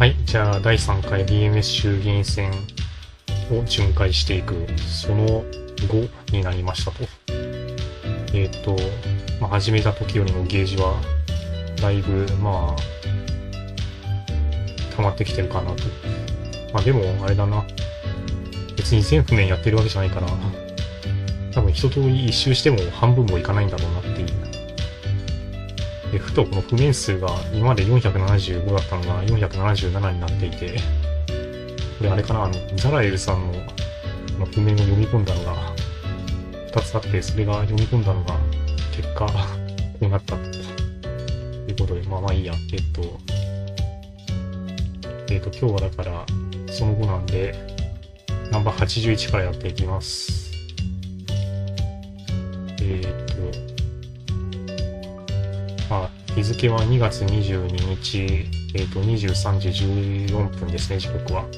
はい、じゃあ第3回 BMS 衆議院選を巡回していく、その後になりましたと。えっ、ー、と、まあ、始めた時よりもゲージは、だいぶ、まあ、溜まってきてるかなと。まあでも、あれだな。別に全譜面やってるわけじゃないから、多分一通り一周しても半分もいかないんだろうなっていう。で、ふとこの譜面数が今まで475だったのが477になっていて、これあれかな、あの、ザラエルさんのの譜面を読み込んだのが2つあって、それが読み込んだのが結果、こうなったと。いうことで、まあまあいいや。えっと、えっと、今日はだから、その後なんで、ナンバー81からやっていきます。えっ、と、まあ、日付は2月22日、えっ、と、23時14分ですね、時刻は。はい。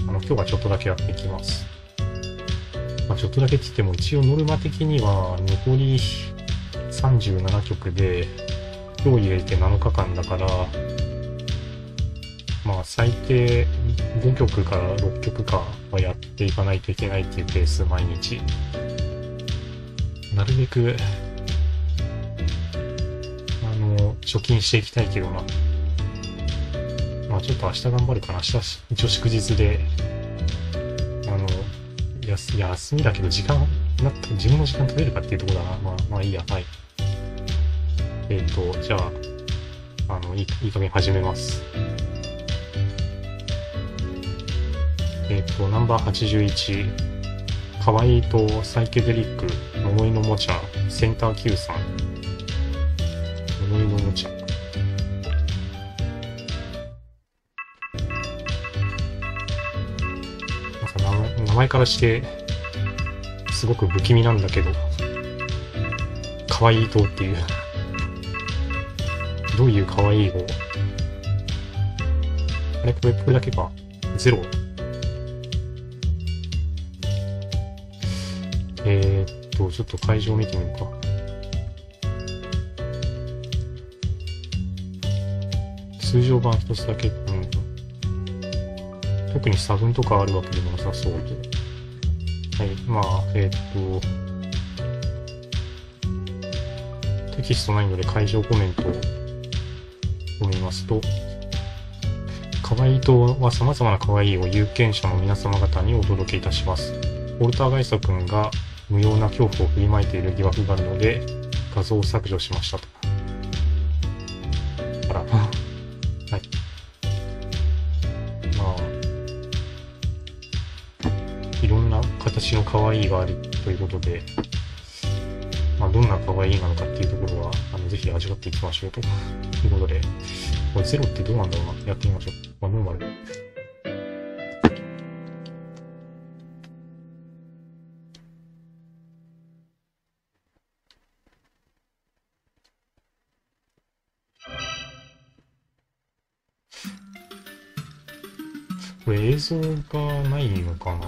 あの、今日はちょっとだけやっていきます。まあ、ちょっとだけって言っても、一応ノルマ的には、残り37曲で、今日入れて7日間だから、まあ、最低5曲から6曲かはやっていかないといけないっていうペース、毎日。なるべく、あの、貯金していきたいけどな。まあちょっと明日頑張るかな。明日、一応祝日で、あの、休休みだけど時間、な自分の時間取れるかっていうとこだな。まあ、まあいいや、はい。えっ、ー、と、じゃあ、あの、いい、いい加減始めます。えっ、ー、と、ナンバー81。かわいいとサイケデリック、呪いのおもちゃ、センター Q さん。呪いのおもちゃ。なんか名前からして、すごく不気味なんだけど、かわいいとっていうどういうかわいいを。あれ？これ、これだけか。ゼロえー、っと、ちょっと会場見てみるか。通常版一つだけ、うん。特に差分とかあるわけでもなさそうで。はい、まあ、えー、っと、テキストないので会場コメントを読みますと、可愛いとは様々な可愛いを有権者の皆様方にお届けいたします。ポルターガイスト君が無用な恐怖を振りまいている疑惑があるので、画像を削除しましたと。あら、はい。まあ、いろんな形の可愛いがあるということで、まあ、どんな可愛いなのかっていうところは、あの、ぜひ味わっていきましょうということで、これゼロってどうなんだろうな。やってみましょう。まあ、ノーマル。これ映像がないのかな？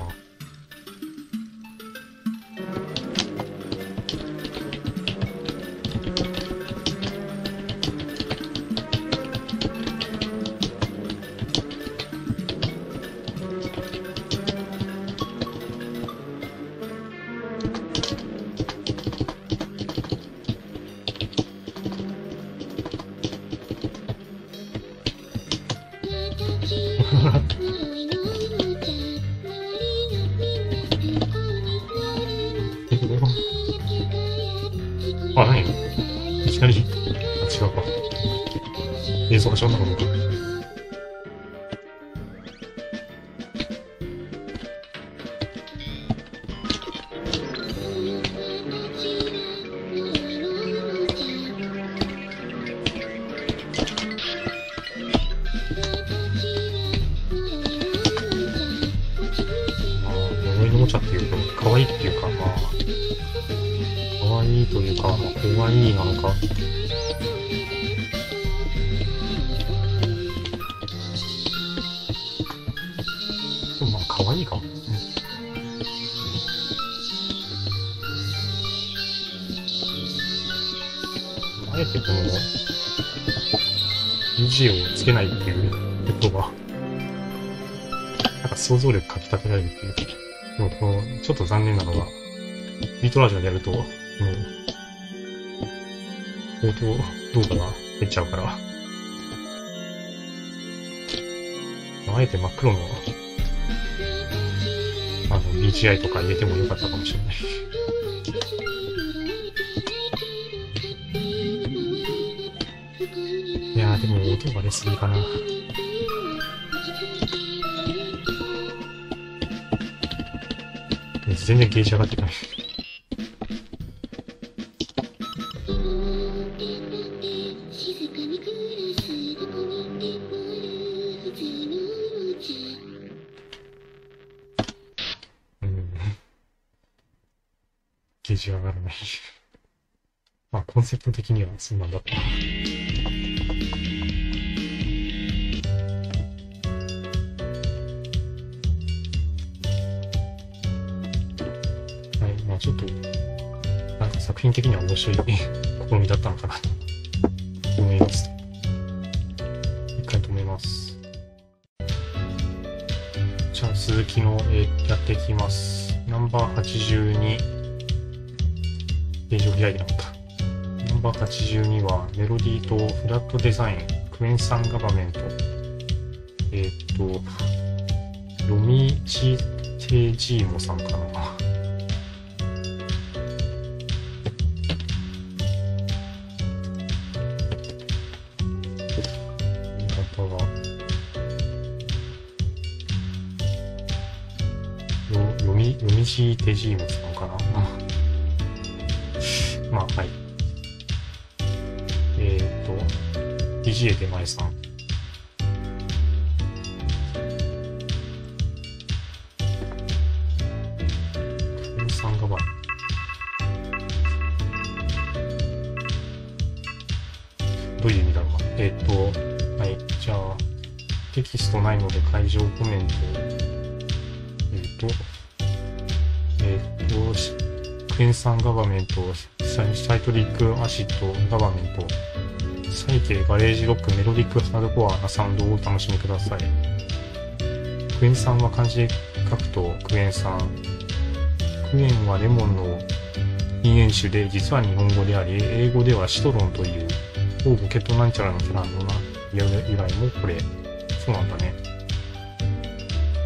可愛いというか、うまいなんか。でもまあ、可愛いか。あえてこの、字をつけないっていうことが、なんか想像力かきたてられるっていう。でもこの、ちょっと残念なのが、ビートラジョンでやると、もう、冒頭動画が入っちゃうから、あえて真っ黒の、あの、BGI とか入れてもよかったかもしれない。いやでも音が出すぎかな。全然ゲージ上がってない。あ、コンセプト的にはそんなんだった。はい、まあちょっと、なんか作品的には面白い試みだったのかなと82はメロディーとフラットデザイン、クエンサンガバメント、えっ、と、読みチテジーモさんかな。読み、読みジテジーモさんかな。ガバメントサイトリックアシッドガバメント、サイケガレージロックメロディックハードコアなサウンドをお楽しみください。クエン酸は漢字で書くとクエン酸。クエンはレモンの陰塩種で実は日本語であり、英語ではシトロンという、オーボケットなんちゃらのブランドな由来もこれ。そうなんだね。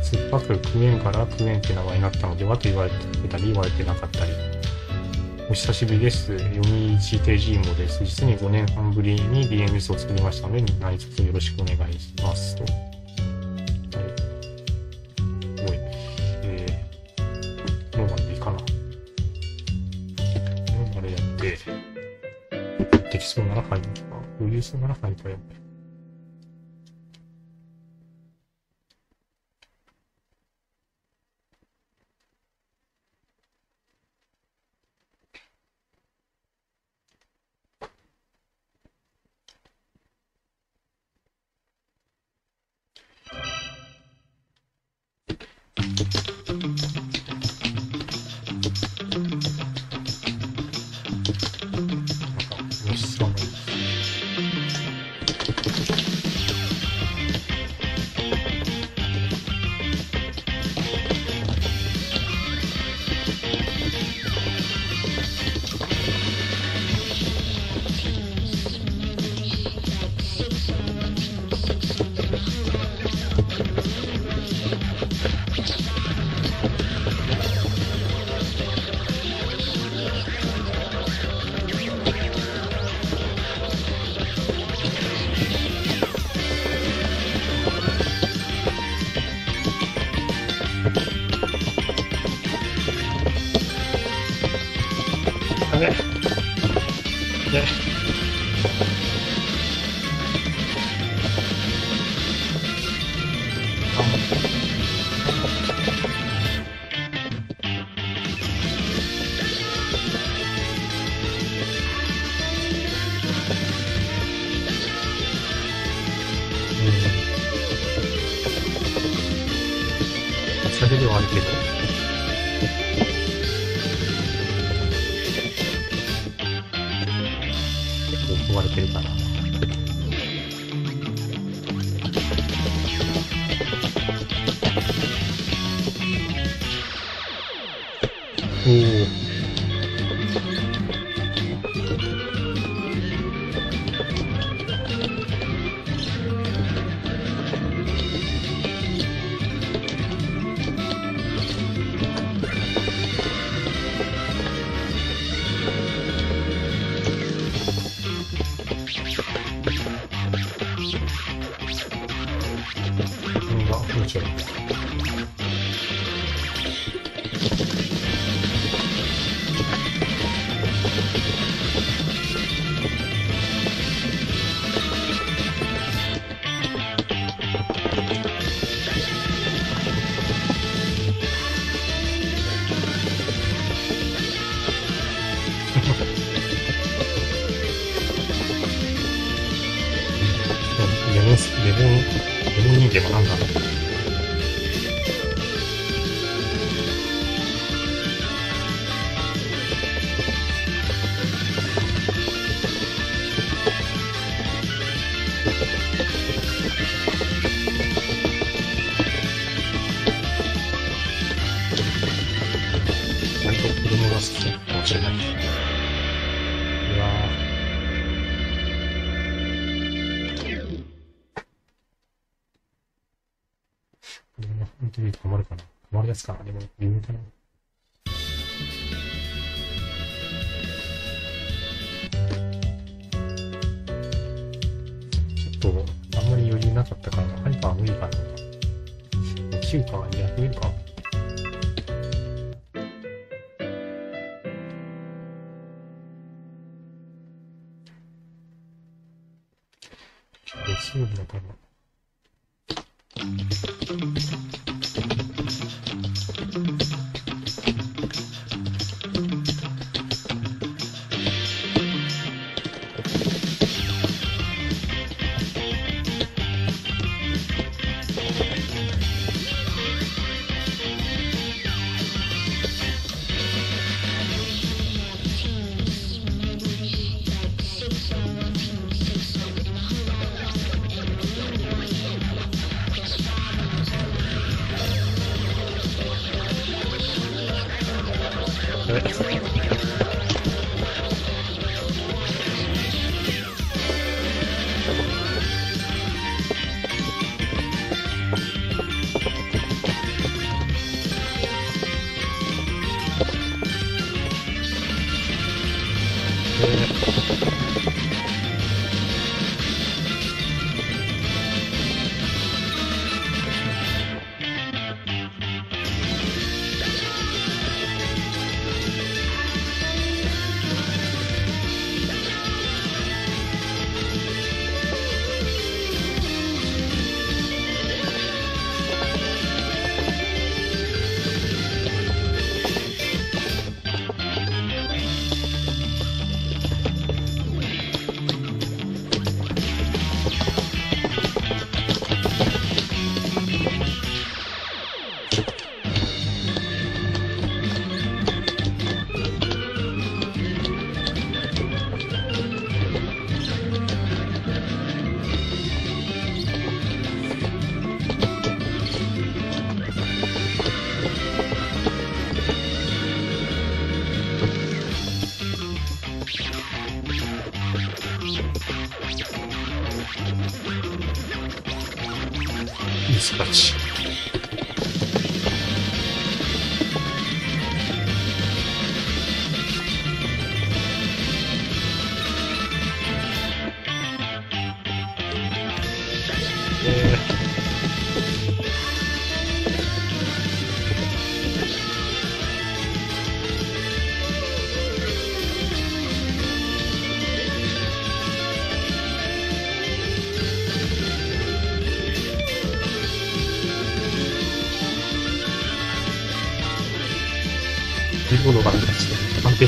酸っぱくクエンからクエンって名前になったのではと言われてたり言われてなかったり。久しぶりです。読み1ページもです。実に5年半ぶりに DMS を作りましたので、何卒よろしくお願いします。と。はい。おい。えー、ノーマルでいいかな。ノーマルやって、できそうなら入るか。余裕そうなら入るかやっぱり。Okay. Yeah.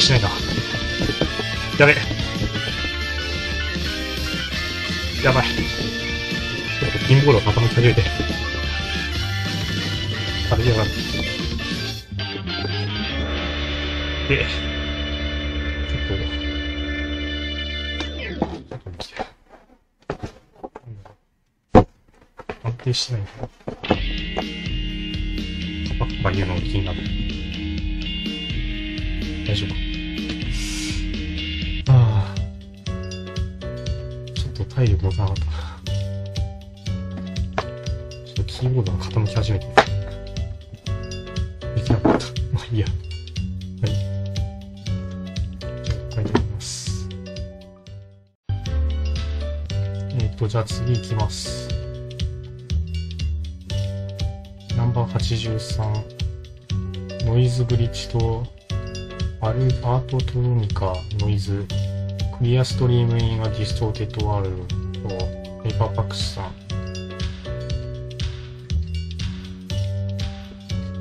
しないな。やべ。次行きます。ナンバー83。ノイズブリッジとアルアートトロニカノイズ。クリアストリームインアディストーテッドワールドとペーパーパックスさん。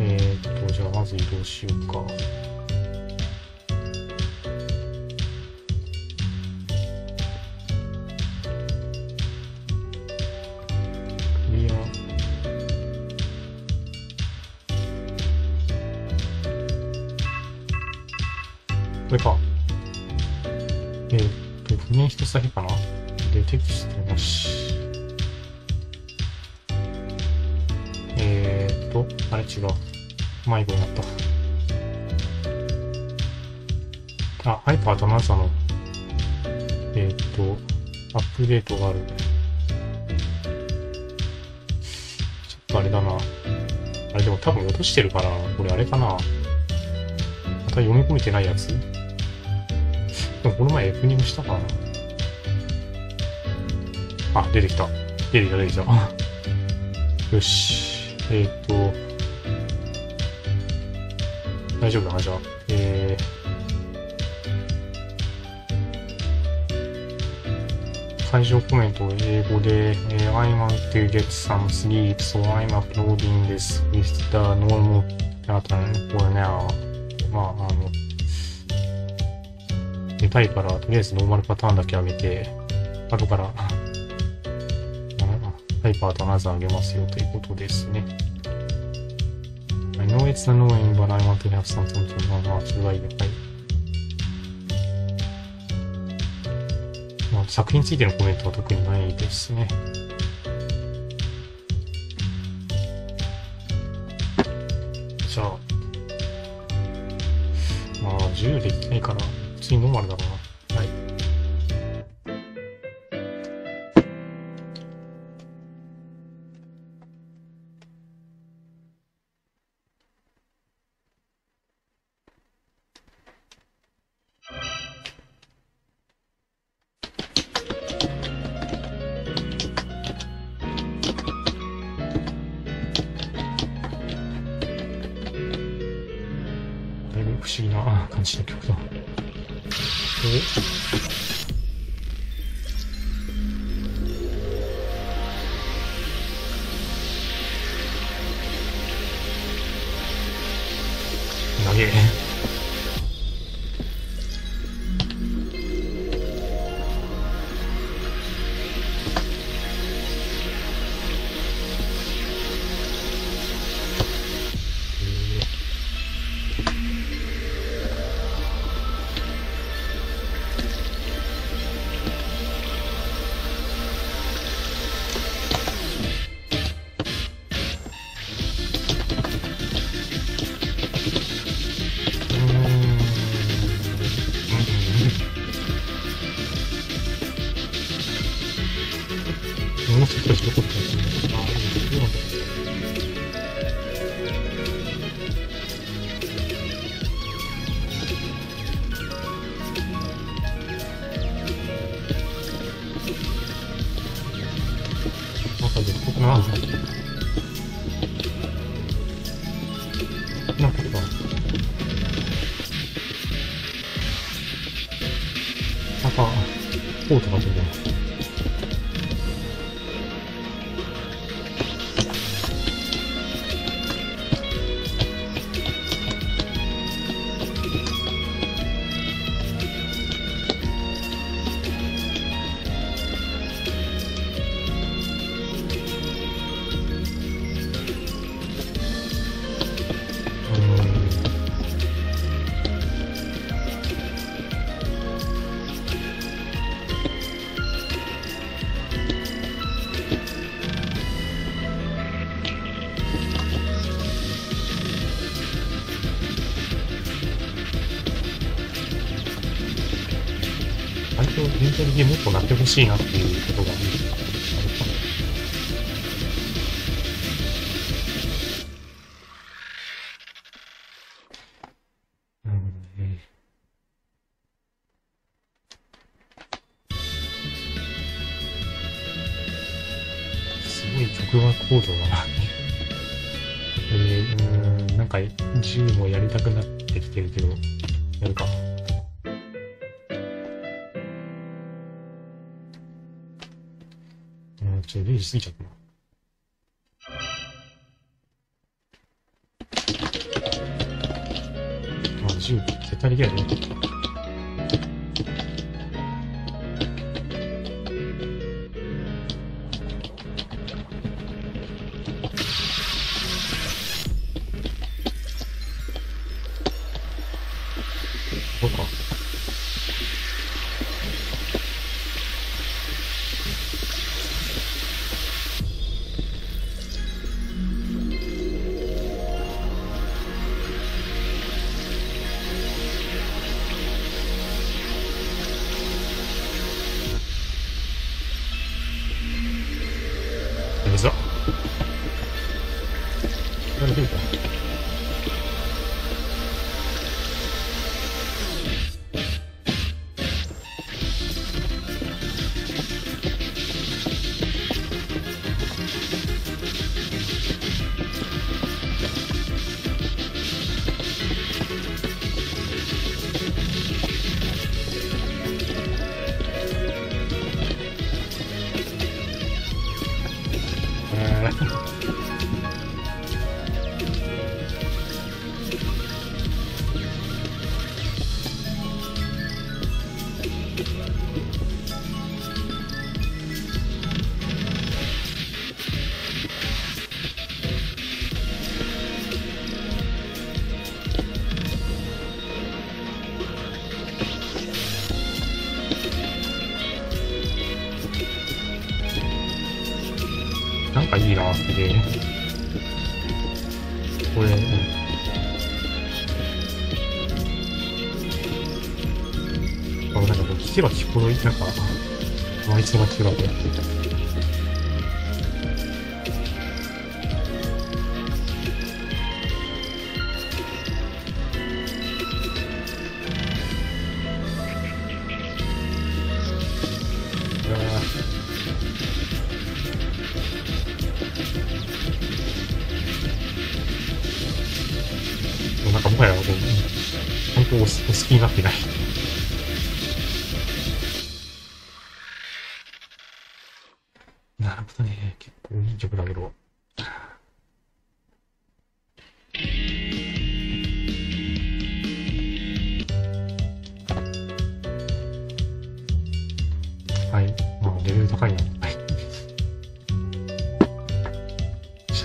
えー、っと、じゃあまず移動しようか。てないやつでもこの前 F にもしたかな。あ、出てきた。出てきた、出てきた。よし。えー、っと、大丈夫だな、じゃあ。えー、会場コメント英語で、えー I want to get some sleep, so I'm uploading this with the normal pattern for now. 寝たいから、とりあえずノーマルパターンだけ上げて、後から、ハイパーとアナザー上げますよということですね。I know it's annoying, but I want to have something to まあまあ、それはいいね。はい。まあ、作品についてのコメントは特にないですね。しいなっていう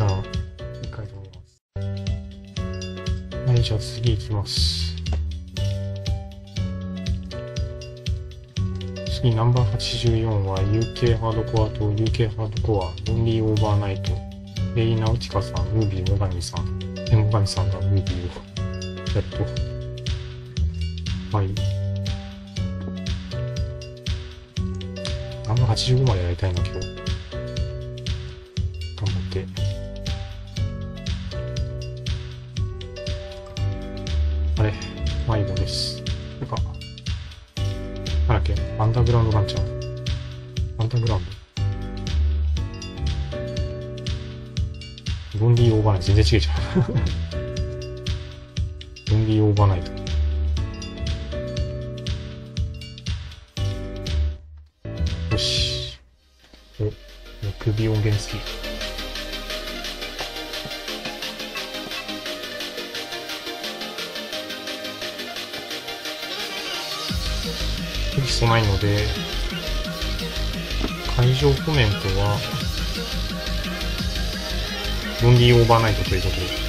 さん、いいかと思います。はい、じゃあ次いきます。次、ナンバー84は UK ハードコアと UK ハードコア、オンリーオーバーナイト、レイナウチカさん、ムービー野上さん、え、野上さんがムービーを、やっと。はい。ナンバー85までやりたいな、今日。谢谢ムーンビーオーバーナイトということで。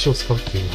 口を使うっていう。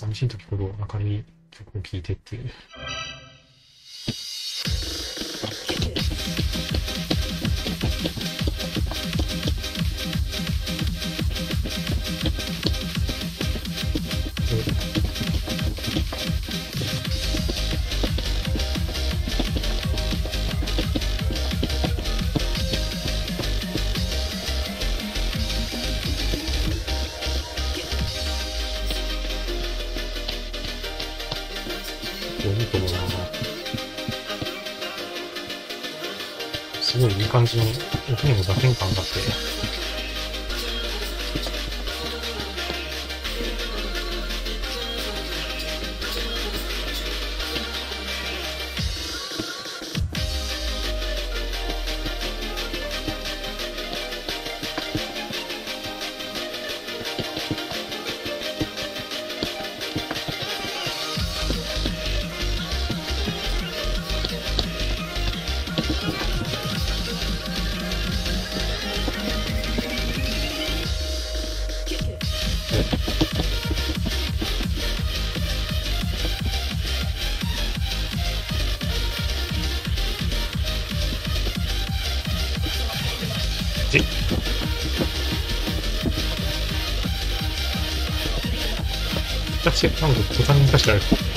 寂しい時ほど明るい曲を聴いてっていう。奥に音にも打点感があって。私なんか途端に確か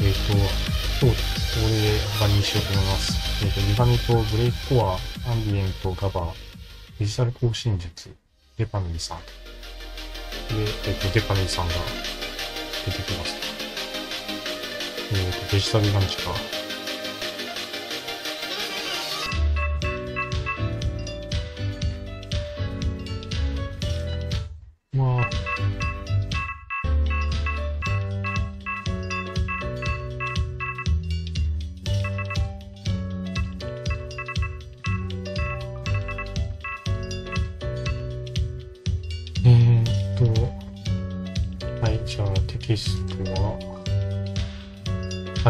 えっ、と、今日、これで他にしようと思います。えっ、と、リガミとブレイクコア、アンビエント、ガバー、デジタル更新術、デパミーさん。で、えっ、と、デパミーさんが出てきます。えっ、と、デジタルランチか。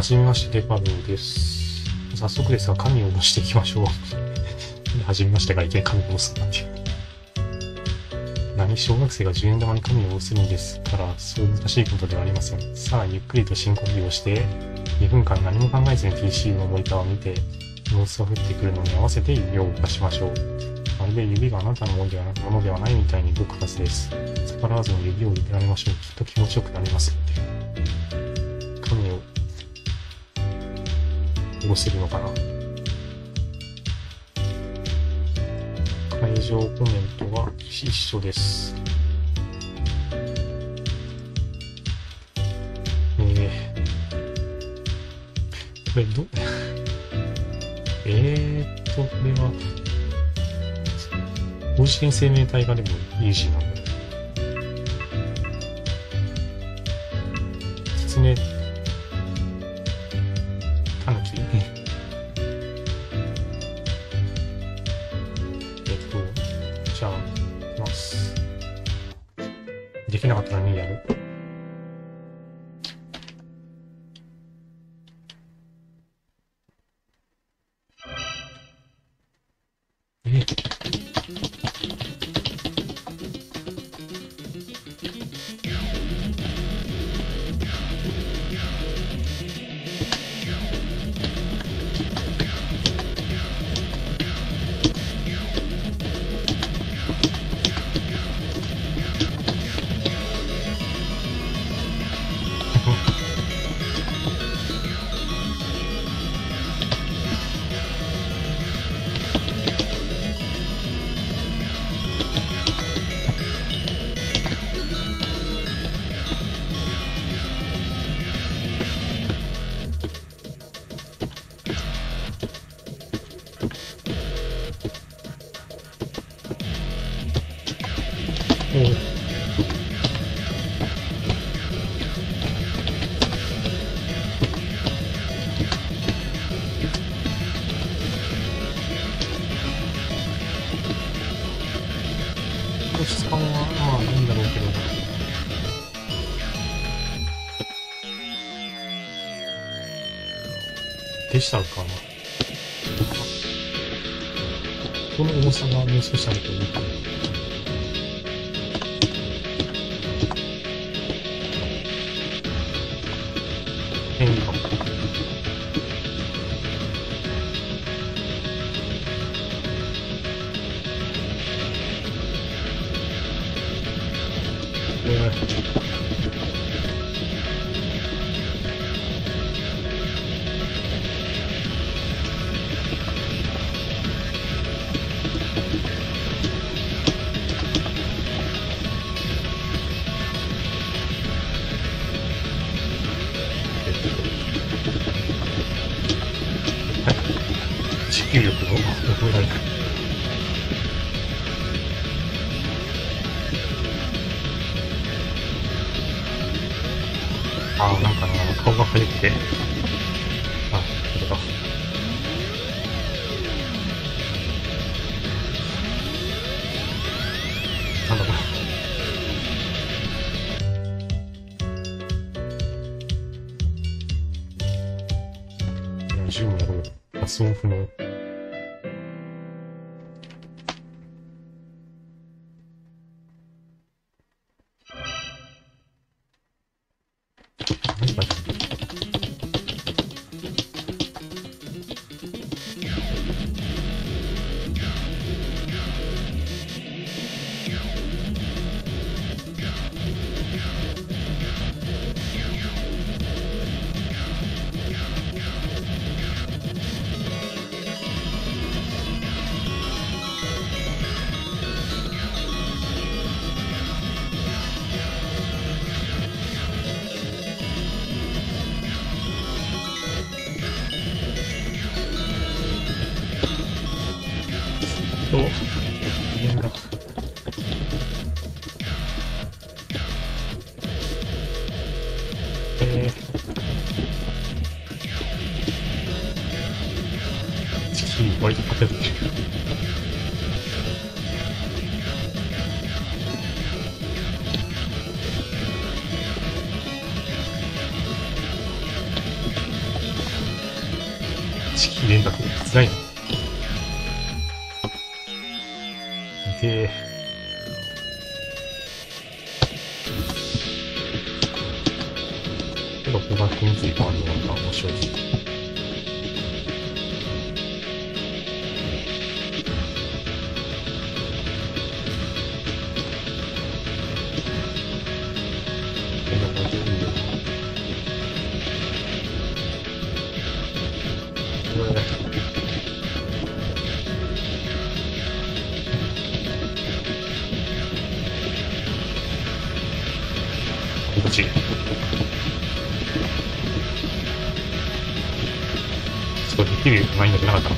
はじめまして、デパルです。早速ですが、神を押していきましょう。はじめましてがいきなり神を押すなんていう。何小学生が10円玉に神を押すんですから、そう難しいことではありません。さあ、ゆっくりと深呼吸をして、2分間何も考えずに PC のモニターを見て、様子を降ってくるのに合わせて指を動かしましょう。まるで指があなたのものではものではないみたいに動くはずです。逆らわずに指を入れられましょう。きっと気持ちよくなりますので。下ろせるのかな。会場コメントは一緒です。えー、これど、えーっと、これは、高次元生命体がでもイージーなと質感はまあいいんだろうけど。でしたか。この重さがもう少しあると思った。け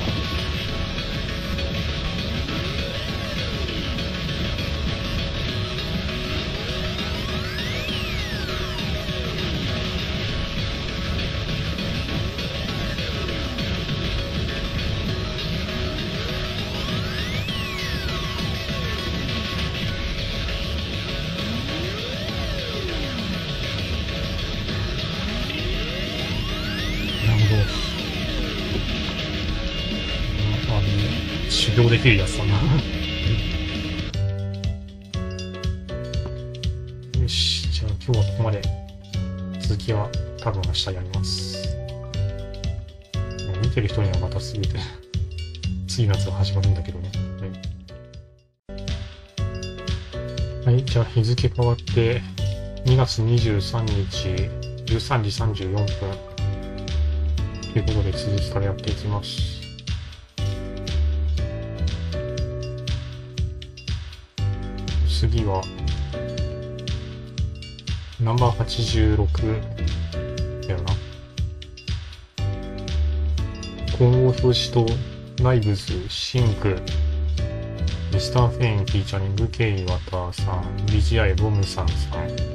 すべて次のやつが始まるんだけどね。はい、はい、じゃあ日付変わって、2月23日、13時34分。ということで続きからやっていきます。次は、ナンバー86混合表示とナイブス、シンク、ミスターフェインフィーチャリング、ケイワターさん、BGI ボムさんさん、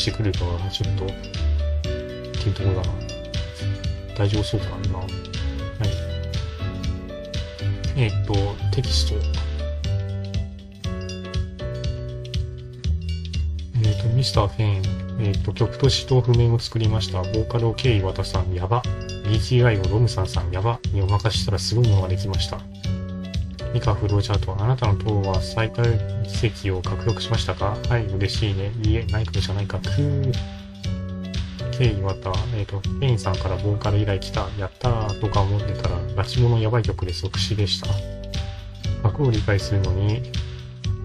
してくるかはちょっと、っていうところだな。大丈夫そうかな、今。はい。えっ、と、テキスト。えっ、と、ミスターフェン、えっ、と、曲と詞と譜面を作りました。ボーカルをケイワタさん、やば。BGI をロムさんさん、やば。にお任せしたらすごいものができました。ミカフローチャート、あなたの党は最下席を獲得しましたか？はい、嬉しいね。いいえ、ないかじゃないか。くー。ケイまた、えっ、ー、と、ペインさんからボーカル以来来た、やったーとか思ってたら、拉致物やばい曲で即死でした。枠を理解するのに、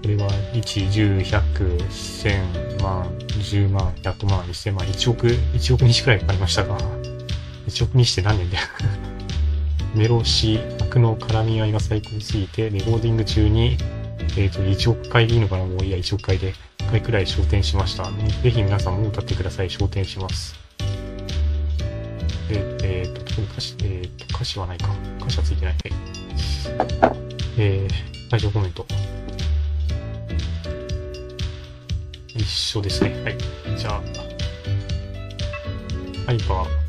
これは1、10、100、1000万、10万、100万、1000万、1億、1億日くらいかかりましたが、1億にして何年だよメロシ、枠の絡み合いが最高すぎて、レコーディング中に、えっ、ー、と、1億回でいいのかなもういや、1億回で、1回くらい昇天しました。ぜひ皆さんも歌ってください。昇天します。えっ、ー、と、歌詞、えっ、ー、と、歌詞はないか。歌詞はついてない。はい。えー、最初コメント。一緒ですね。はい。じゃあ、ハイパー、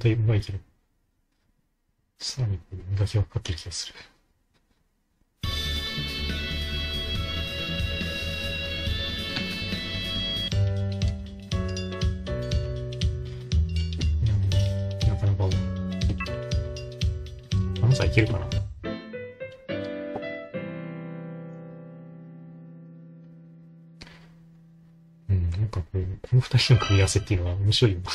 か、前から歌うまいけど、さらに磨きがかかってる気がする。うんなかなか、アナさいけるかなうん、なんかこう、この二人の組み合わせっていうのは面白いよな。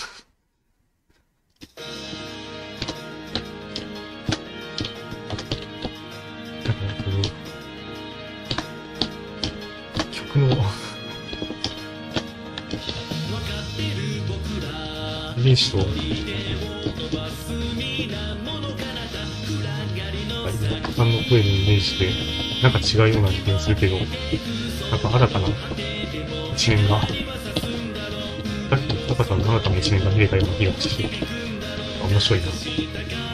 らイメージと、飛ばす皆物かなた暗がりの声にイメージで、なんか違うような気がするけど、なんか新たな一面が、さっき、タカさんの新たな一面が見れたような気がして、面白いな。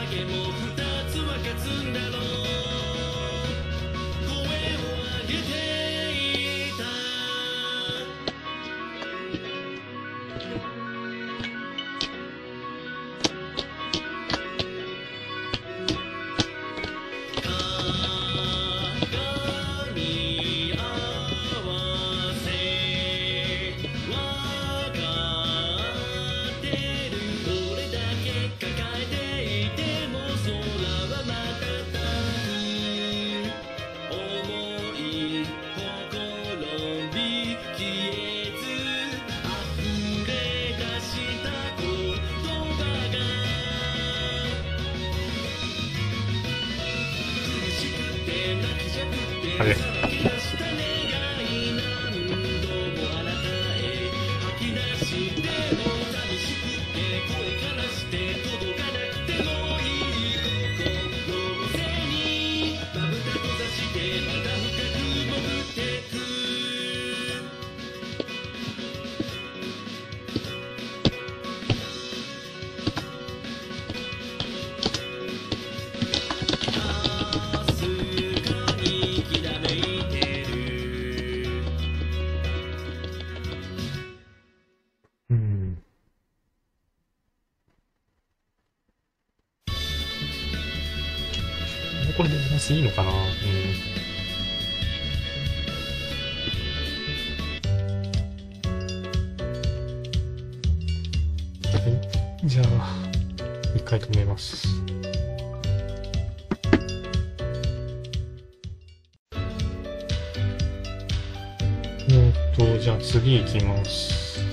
次行きます。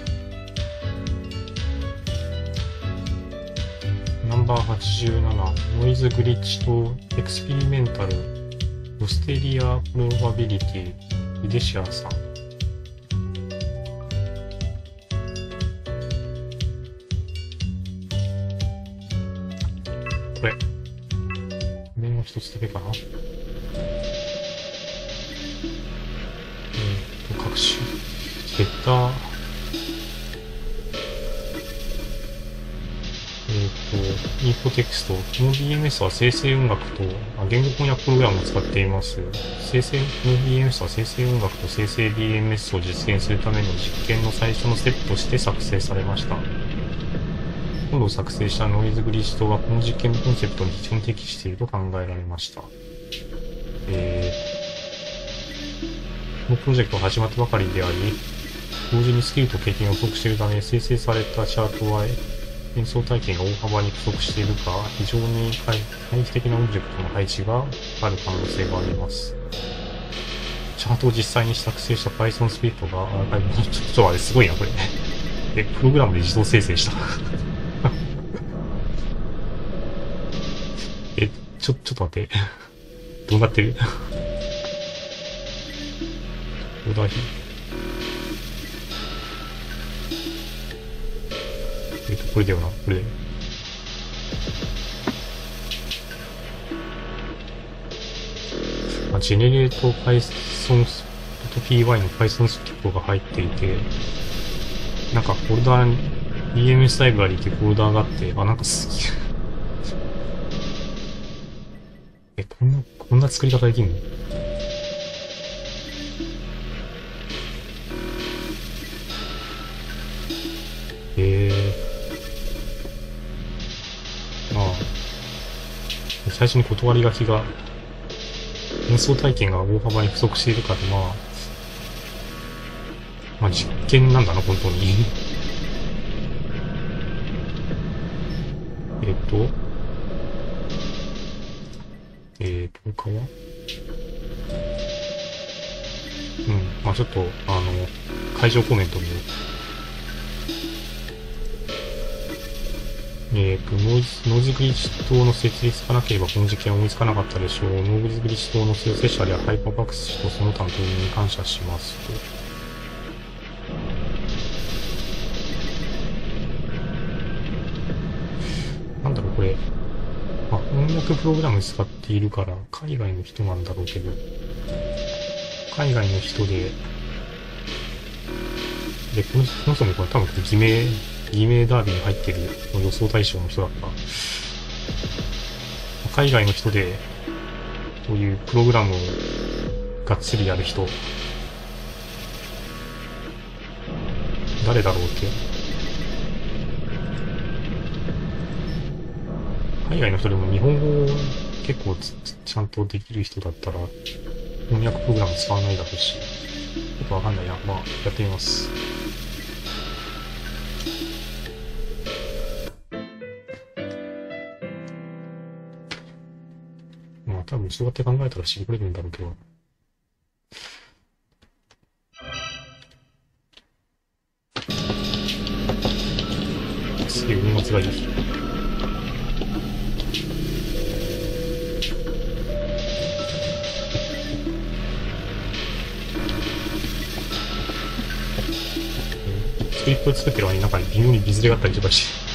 ナンバー87、ノイズグリッチとエクスペリメンタル、オステリアプロバビリティ、イデシアさん。これ。これも一つだけかな？っ、と、インフォテクスト。この BMS は生成音楽と、あ言語翻訳プログラムを使っています。生成、この BMS は生成音楽と生成 BMS を実現するための実験の最初のステップとして作成されました。今度作成したノイズグリッシュトはこの実験のコンセプトに非常に適していると考えられました。えこのプロジェクトは始まったばかりであり、同時にスキルと経験が不足しているため、生成されたチャートは演奏体験が大幅に不足しているか、非常に対対比的なオブジェクトの配置がある可能性があります。チャートを実際に作成した Python スクリプトがアーカイブ、ちょちょっとあれすごいな、これ。え、プログラムで自動生成した。え、ちょ、ちょっと待って。どうなってる？オーダーこれだよな、これだよ。あ、ジェネレート Python .py の Python スクリプトが入っていて、なんかフォルダーに EMS ライブラリーってフォルダーがあって、あ、なんかすげえ。え、こんな、こんな作り方できんの？へえ。ま最初に断り書きが、演奏体験が大幅に不足しているかで、まあ、まあ実験なんだな、本当に。えっと、えーと、他はうん、まあちょっと、あの、会場コメント見よう。えーと、ノイズ、グリッチ島の設立がなければこの実験は思いつかなかったでしょう。ノイズグリッチ島の創設者であるハイパーバックス氏とその担当に感謝しますと。なんだろう、これ。まあ、音楽プログラム使っているから、海外の人なんだろうけど、海外の人で、で、このこの人もこれ多分偽名、偽名ダービーに入ってる予想対象の人だった。海外の人で、こういうプログラムをがっつりやる人、誰だろうって。海外の人でも日本語を結構ちゃんとできる人だったら、翻訳プログラム使わないだろうし、よくわかんないな。まあ、やってみます。そうやって考えたら絞れるんだろうけど。すげえ荷物がいい。スクリプを作ってる間に中に微妙にビズレがあったりとかして。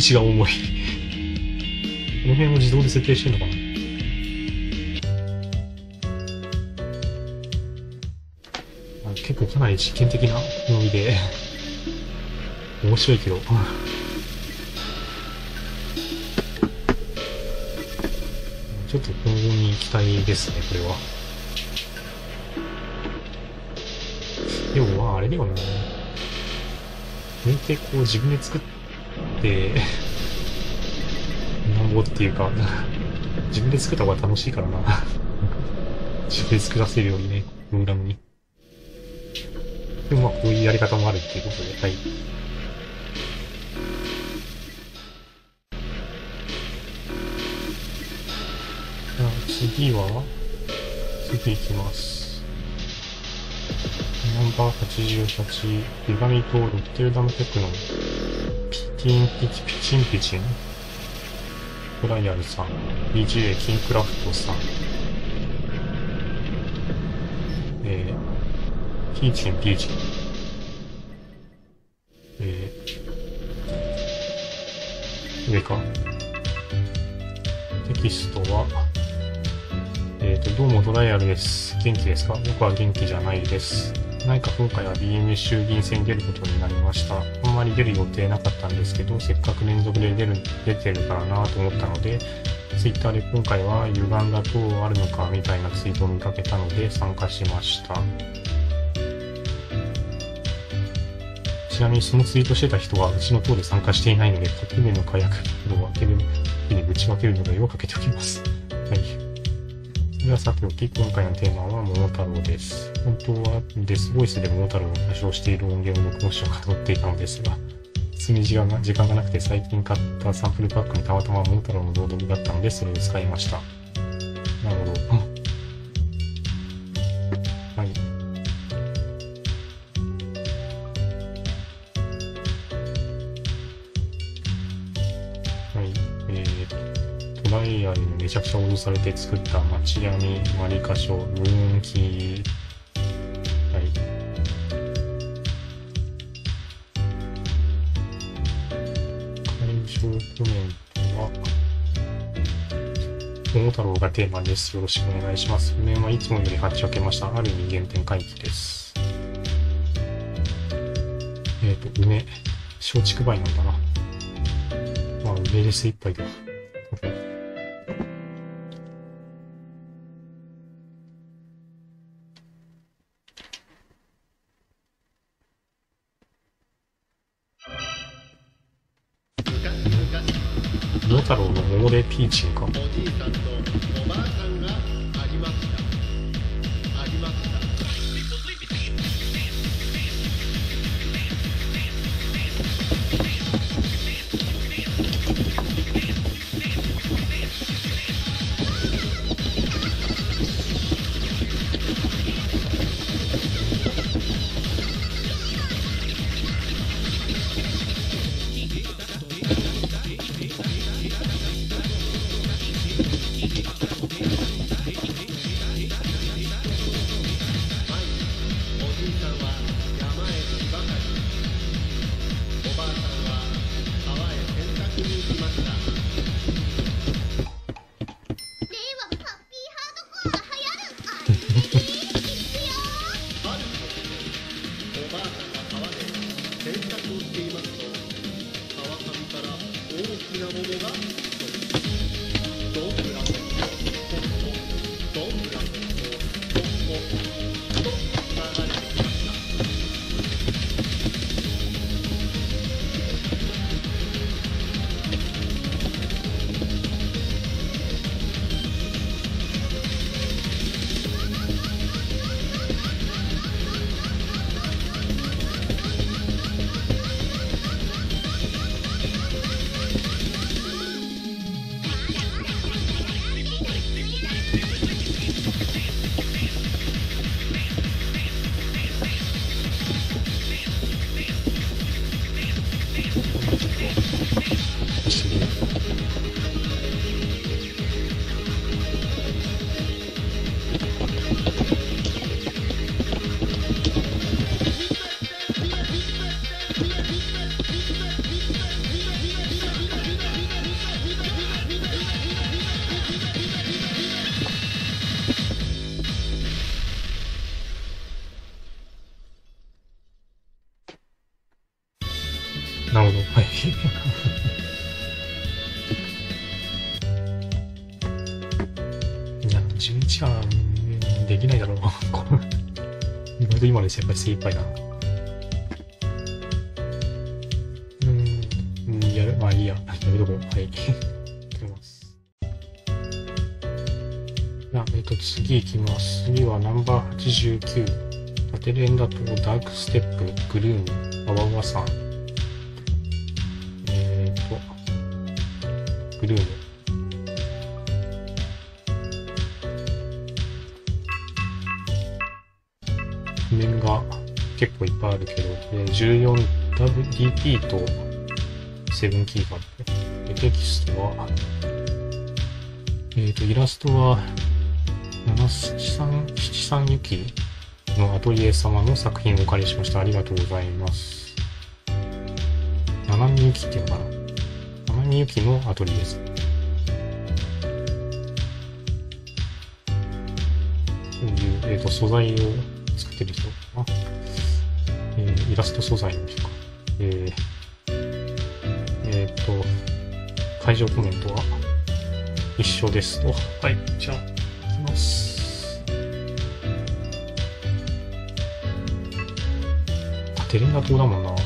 う、ゲージが重い。この辺を自動で設定してんのかな？結構かなり実験的な思いで、面白いけど。ちょっと今後に期待ですね、これは。でもまああれだよな。これってこう自分で作って、なんぼっていうか、自分で作った方が楽しいからな。自分で作らせるようにね、プログラムに。でもまあ、こういうやり方もあるっていうことで、はい。じゃあ次は、次行きます。ナンバー88、ビガミとロッテルダムテクノ、ピティンピチピチンピチン、トライアルさん、BGA キンクラフトさん、えー、ピーチンピーチン、えー、上か。テキストは、えっ、と、どうもトライアルです。元気ですか？僕は元気じゃないです。何か今回は BM 衆議院選に出ることになりました。まり出る予定なかったんですけど、せっかく連続で出る、出てるからなと思ったので、Twitter で今回は歪んだ党あるのかみたいなツイートを見かけたので参加しました。ちなみにそのツイートしてた人はうちの党で参加していないので、革命の火薬を分ける、にぶち分けるので絵をかけておきます。はい。はさておき、今回のテーマは桃太郎です。本当はデスボイスで桃太郎を歌唱している音源を録音しようかと思っていたのですが、普通に時間が時間がなくて最近買ったサンプルパックにたまたま桃太郎の朗読があったので、それを使いました。されて作った町闇マリカ書ルーンキー。はい。コメントは、桃太郎がテーマです。よろしくお願いします。譜面はいつもより8分けました。ある意味原点回帰です。えっ、と、梅、松竹梅なんだな。まあ、梅で精一杯だ。意外と今で先輩精一杯だな。うん、やる、まあいいや。やめとこう。はい。いきます。あ、えっ、と、次いきます。次はナンバー89。縦連だとダークステップ、グルーム、ババウアさん。14WDP と7キーがあって、テキストは、えっ、と、イラストは、七三七三ゆきのアトリエ様の作品をお借りしました。ありがとうございます。七海ゆきっていうのかな七海ゆきのアトリエです。そういう、えっ、と、素材を作ってる人かな。えーイラスト素材の人か。えー、えっ、と、会場コメントは？一緒ですと。はい、じゃあ、いきます。あ、テレンガ島だもんな。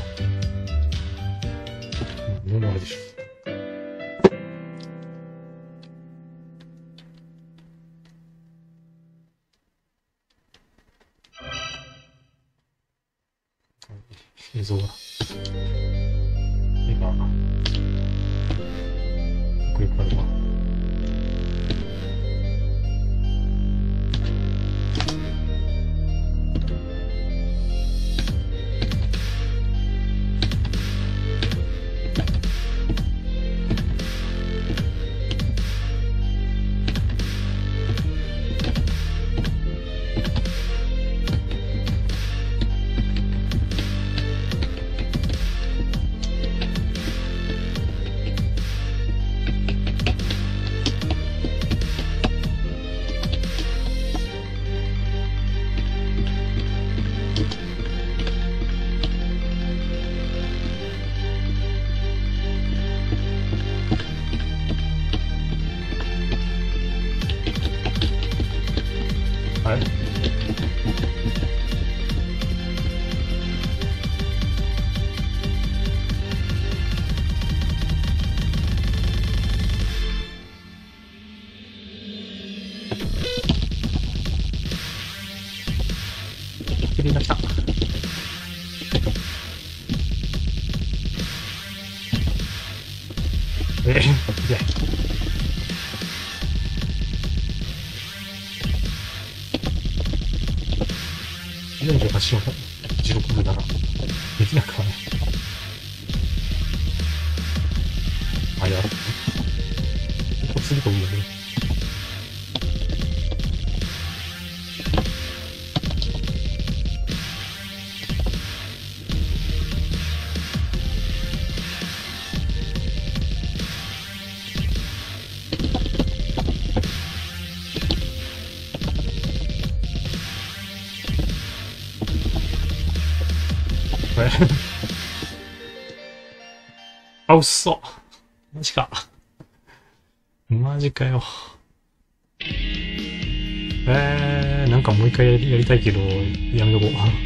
あ、うっそ。マジか。マジかよ。えー、なんかもう一回やりやりたいけど、やめとこう。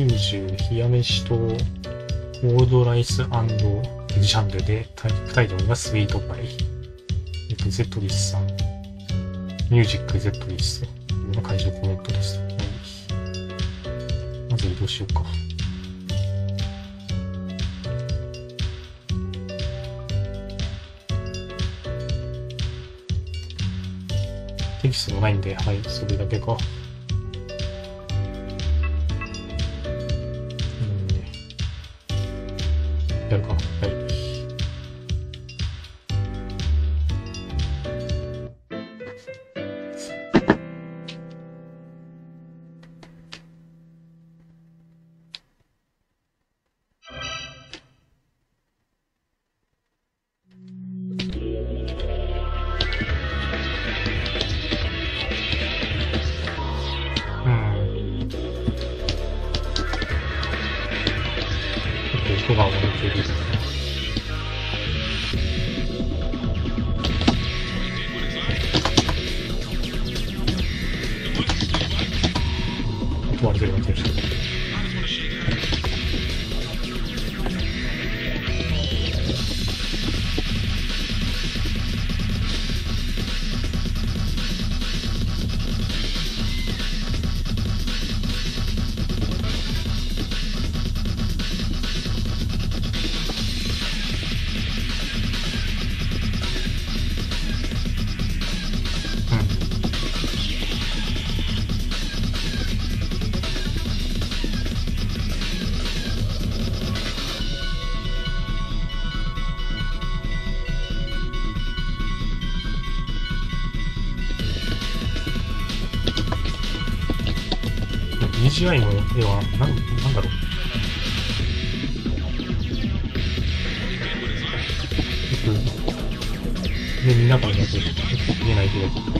ナンバー90、冷や飯と、コールドライスジシャンルで、タイタイトルがスイートパイ。えっと、ゼットリスさん。ミュージックゼットリス。今会場コメントです。はい。まず移動しようか。テキストもないんで、はい、それだけか。CGI の絵は、なん、なんだろう？よく、目見ながらだと見えないけど。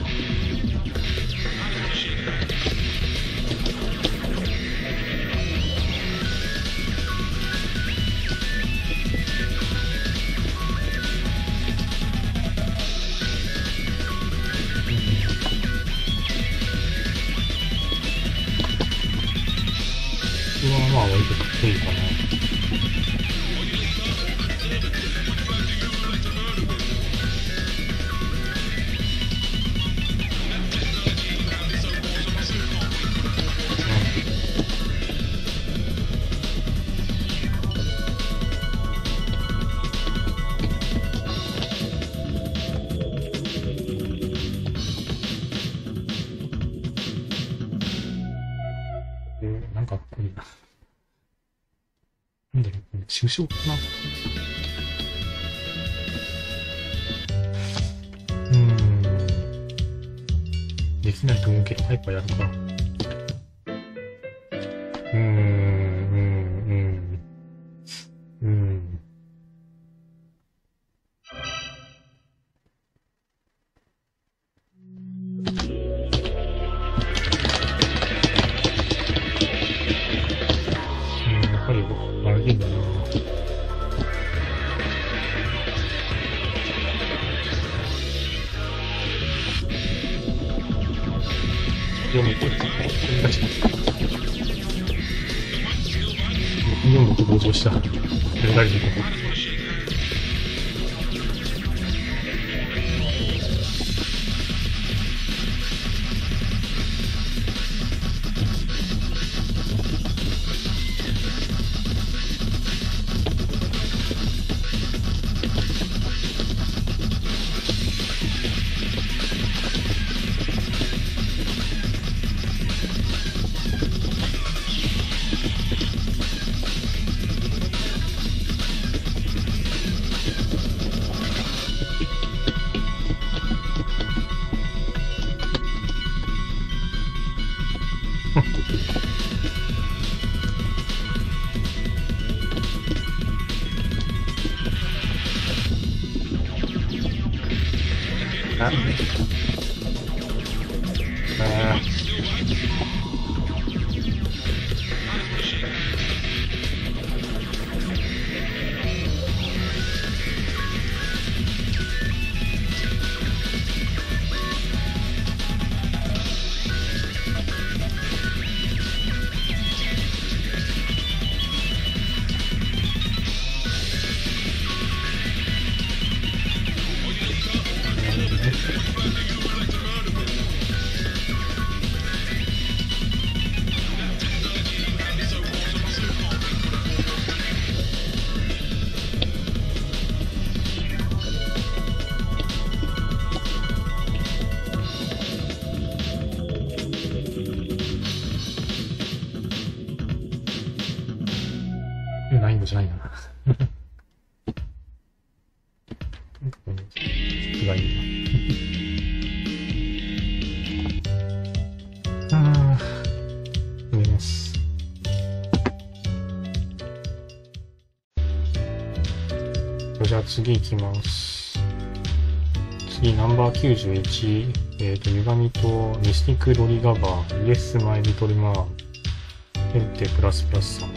これ次行きます。次、ナンバー91、えっ、と、歪みとミスティックロリガバ、イエスマイリトルマーン、ペンテプラスプラスさん。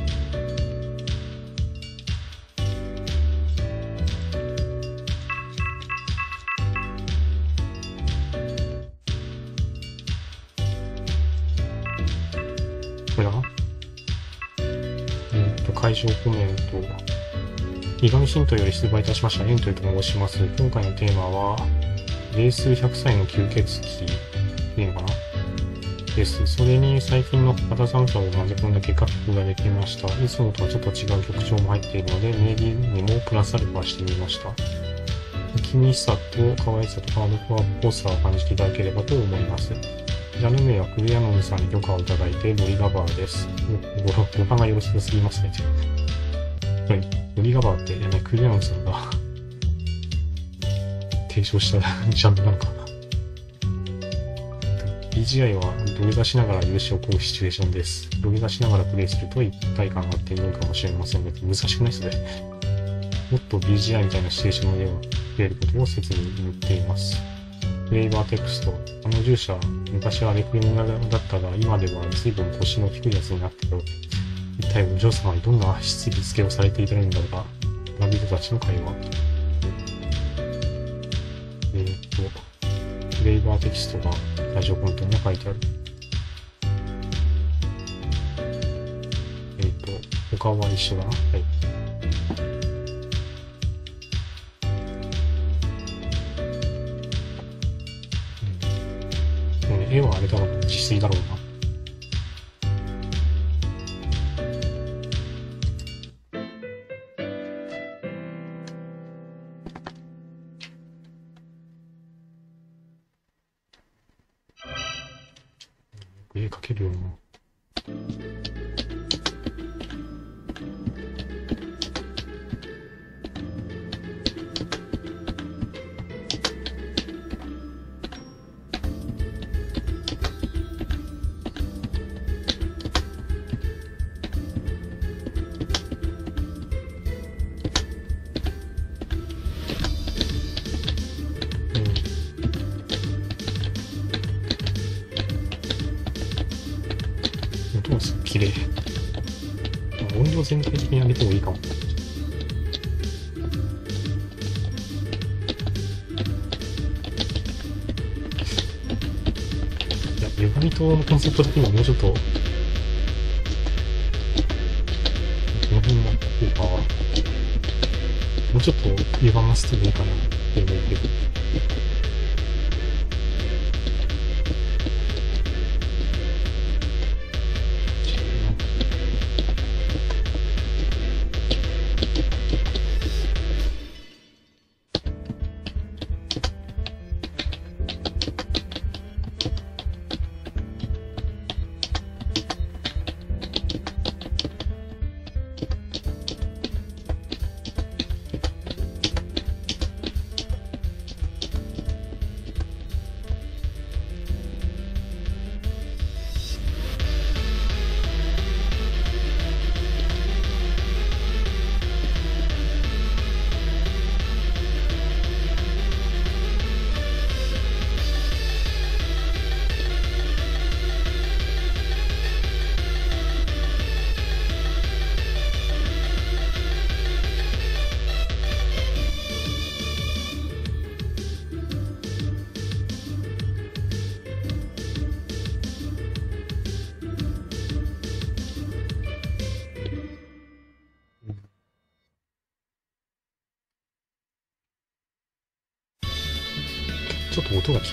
意外ヒントより出売いたしましたエントリーと申します。今回のテーマは、レース100歳の吸血鬼っていのかな？です。それに最近の肌寒さを混ぜ込んだ結果曲ができました。いつもとはちょっと違う曲調も入っているので、名義にもプラスアルファしてみました。不気味さと可愛さとハードコアっぽさを感じていただければと思います。ジャンル名はクリアノンさんに許可をいただいて、ドリガバーです。ご、ご、ご覧がよろしすぎますね。はい。ドリガバーって、ね、クリアンさんが提唱したジャンルなのかな。BGI は土下座しながら勇姿をこうシチュエーションです。土下座しながらプレイすると一体感があっていいかもしれませんが、難しくないですね。もっと BGI みたいなシチュエーションでは増えることを説に言っています。フレーバーテクスト。あの従者、昔はレクリムだったが、今では随分腰の低いやつになってる。一体お嬢様にどんなしつけをされていたのだろうか。旅人たちの会話。えーっと、フレーバーテキストがラジオコントに書いてある。えーっと、他は一緒だな。はい。うん。でもね、絵はあれだろう。自炊だろうな。ちょっと今もうちょっと、この辺の方が、もうちょっと歪ませてもいいかなって思うけど。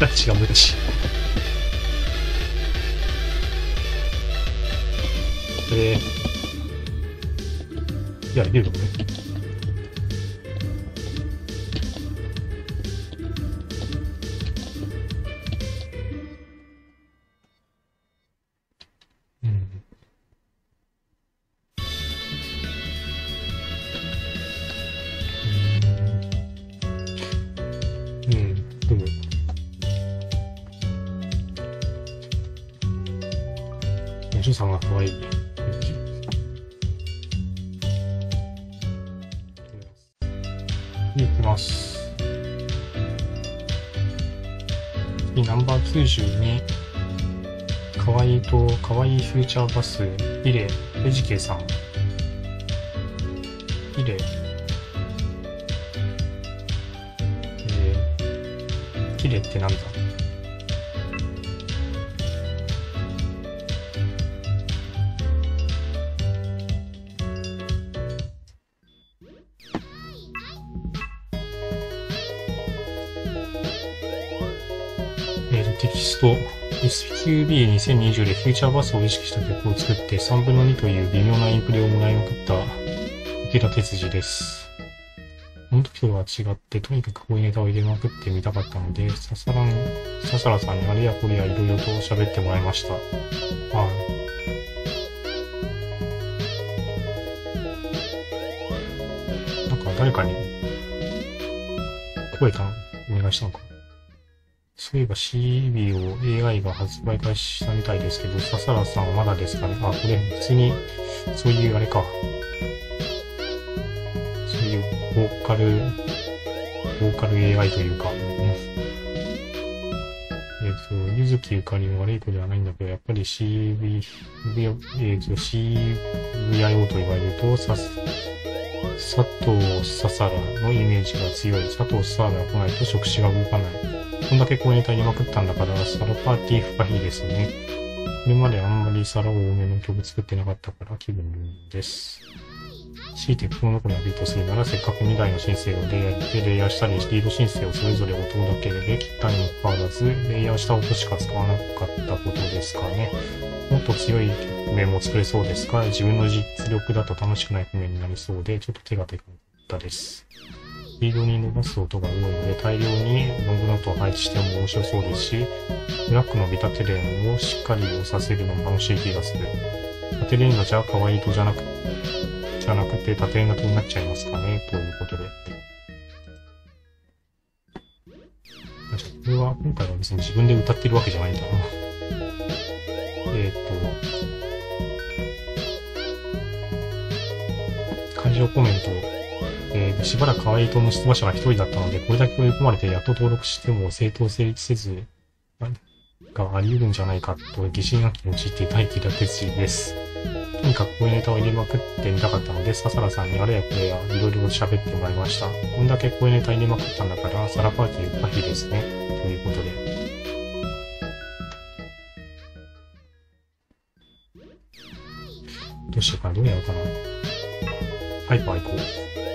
のスクラッチが無駄し。えー、いや、いるのね。92。かわいいと、かわいいフューチャーバス、イレ、エジケイさん。2020でフューチャーバスを意識した曲を作って3分の2という微妙なインプレをもらいまくった池田哲司です。この時とは違って、とにかくこういうネタを入れまくってみたかったので、ささらん、ささらさんにあれやこれやいろいろと喋ってもらいました。はい。なんか誰かに声かお願いしたのかそういえば CB を AI が発売開始したみたいですけど、笹原さんはまだですかね？あ、これ普通に、そういうあれか。そういうボーカル、ボーカル AI というか、えっ、と、ゆずきゆかりも悪い子ではないんだけど、やっぱり CB、えっ、と、CVIO と言われると、さ、佐藤ささらのイメージが強い。佐藤ささらが来ないと触手が動かない。こんだけこうネタ入れまくったんだから、サラパーティー不可避ですね。これまであんまり皿多めの曲作ってなかったから気分です。強いてこの中にビートするなら、せっかく2台のシンセをレイヤーでレイヤーしたり、リードシンセをそれぞれ音だけで切ったにもかかわらず、レイヤーした音しか使わなかったことですかね。もっと強い譜面も作れそうですが、自分の実力だと楽しくない譜面になりそうで、ちょっと手が出かったです。リードに伸ばす音が多いので、大量にロングノートを配置しても面白そうですし、ブラックのビタテレーンをしっかり押させるのも楽しい気がする。縦レーンのじゃあ可愛いとじゃなく、じゃなくて縦レーン型になっちゃいますかね、ということで。これは今回は別に自分で歌ってるわけじゃないんだな。えっ、と、会場コメント、えーしばらく可愛いとの出馬者が一人だったので、これだけ追い込まれてやっと登録しても正当成立せず、があり得るんじゃないかと疑心暗鬼に陥っていた池田哲司です。とにかくこういうネタを入れまくってみたかったので、笹原さんにあれやこれやいろいろ喋ってもらいました。こんだけこういうネタ入れまくったんだから、サラパーティー不可避ですね。ということで。どうしようかな、どうやろうかな。ハイパー行こう。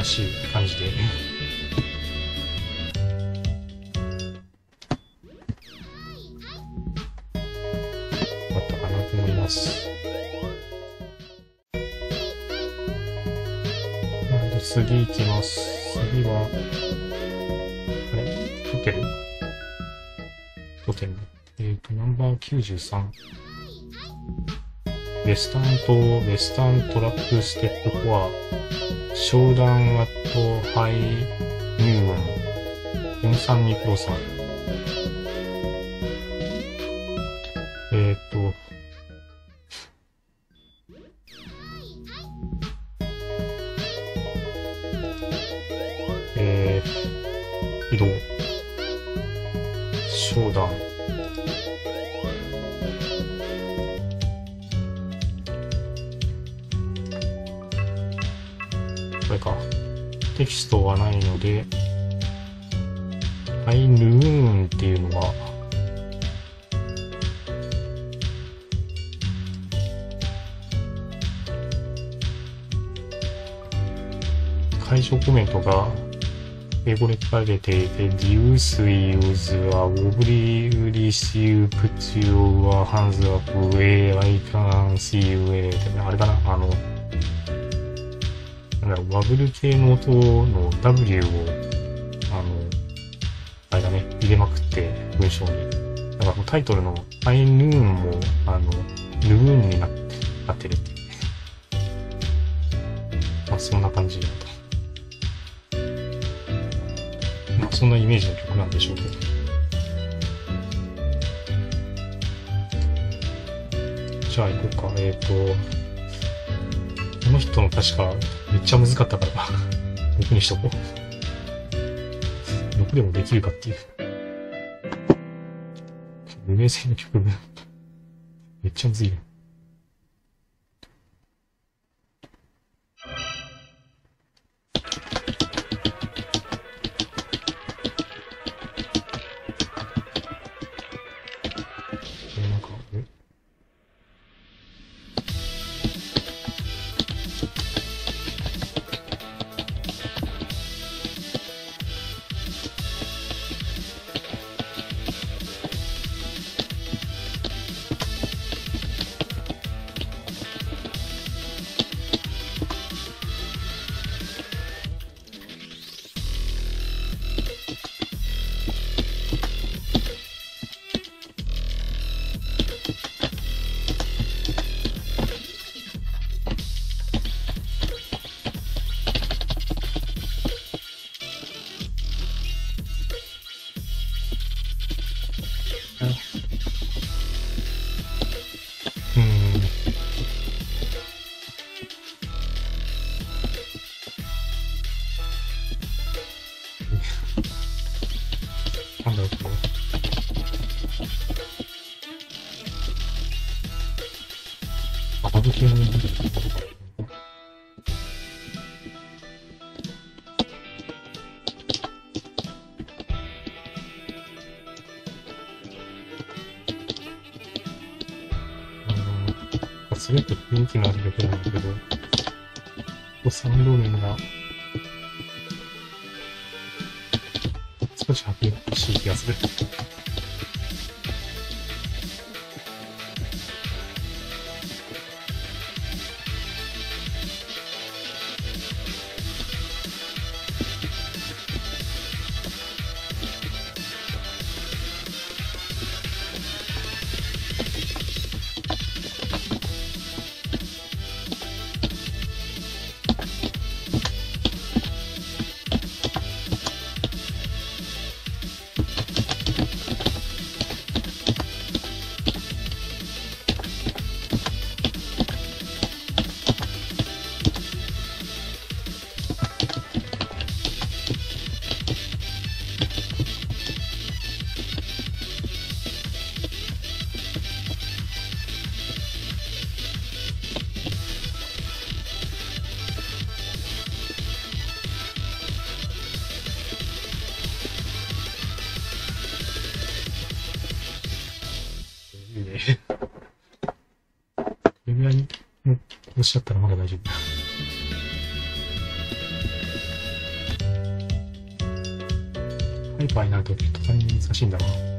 らしい感じで。だったかなと思います。はい、じゃあ次行きます。次は、あれ？ホテル？ホテル。えっ、と、ナンバー93。ウェスタンと、ウェスタントラックステップフォア、ショーダンアットハイニューオン、432プロさん。されていて、リウスイウズはオブリウリシウプチュウはハンズアップウェイアイカンシーウェイって、あれかなあの、なブル系の音の W を、あの、あれだね、入れまくって文章に。なんかタイトルのアイヌーンも、あの、ヌーンになってさめっちゃ難かったから、6にしとこう。6でもできるかっていう。無名戦の曲、めっちゃむずいよ。いいね。これに、しゃったらまだ大丈夫。ハイパー。になるとちょっと大に難しいんだろうな。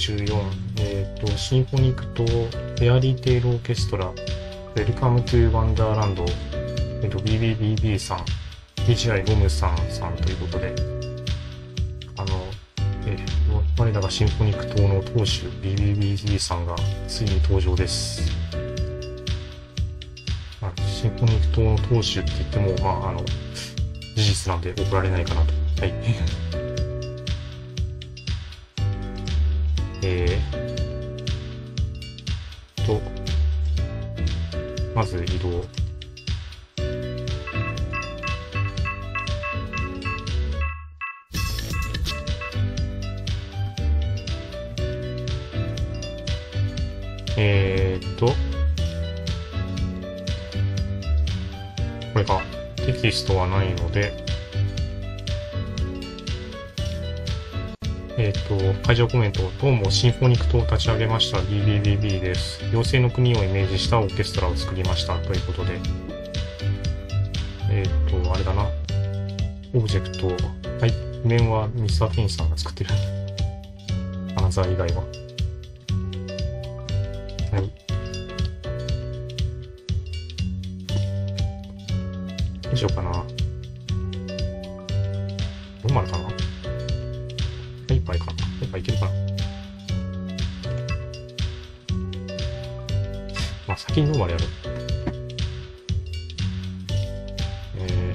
94、えっ、と、シンフォニックと Fairy Tale Orchestra、 Welcome to Wonderland、えっ、と、BBBB さん、TGI ゴムさんさんということで、あの、えー、我らがシンフォニック党の党首 BBBB さんがついに登場です。まあ、シンフォニック党の党首って言っても、まあ、あの、事実なんで怒られないかなと。はい。シンフォニック党を立ち上げました BBBB です。妖精の国をイメージしたオーケストラを作りましたということで、えーっと、あれだな、オブジェクト、はい、面はミスター・フィンさんが作ってる。アナザー以外は。はい。どうしようかな。どうなるかなハイパイかなハイパイいけるかな先にノーマルやる。え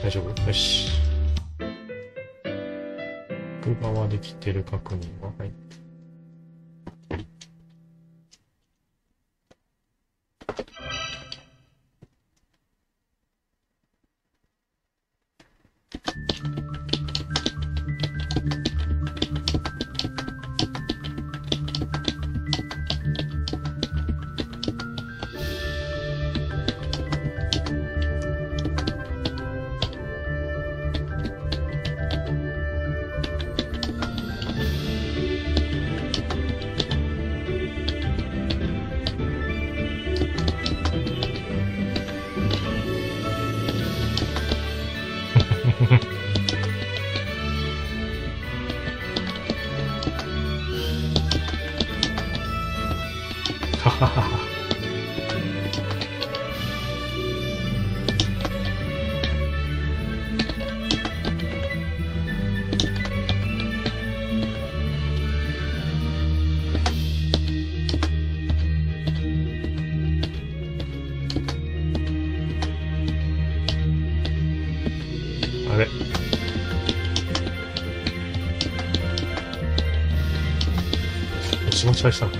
ー、大丈夫？よし。奥側できてる確認、は押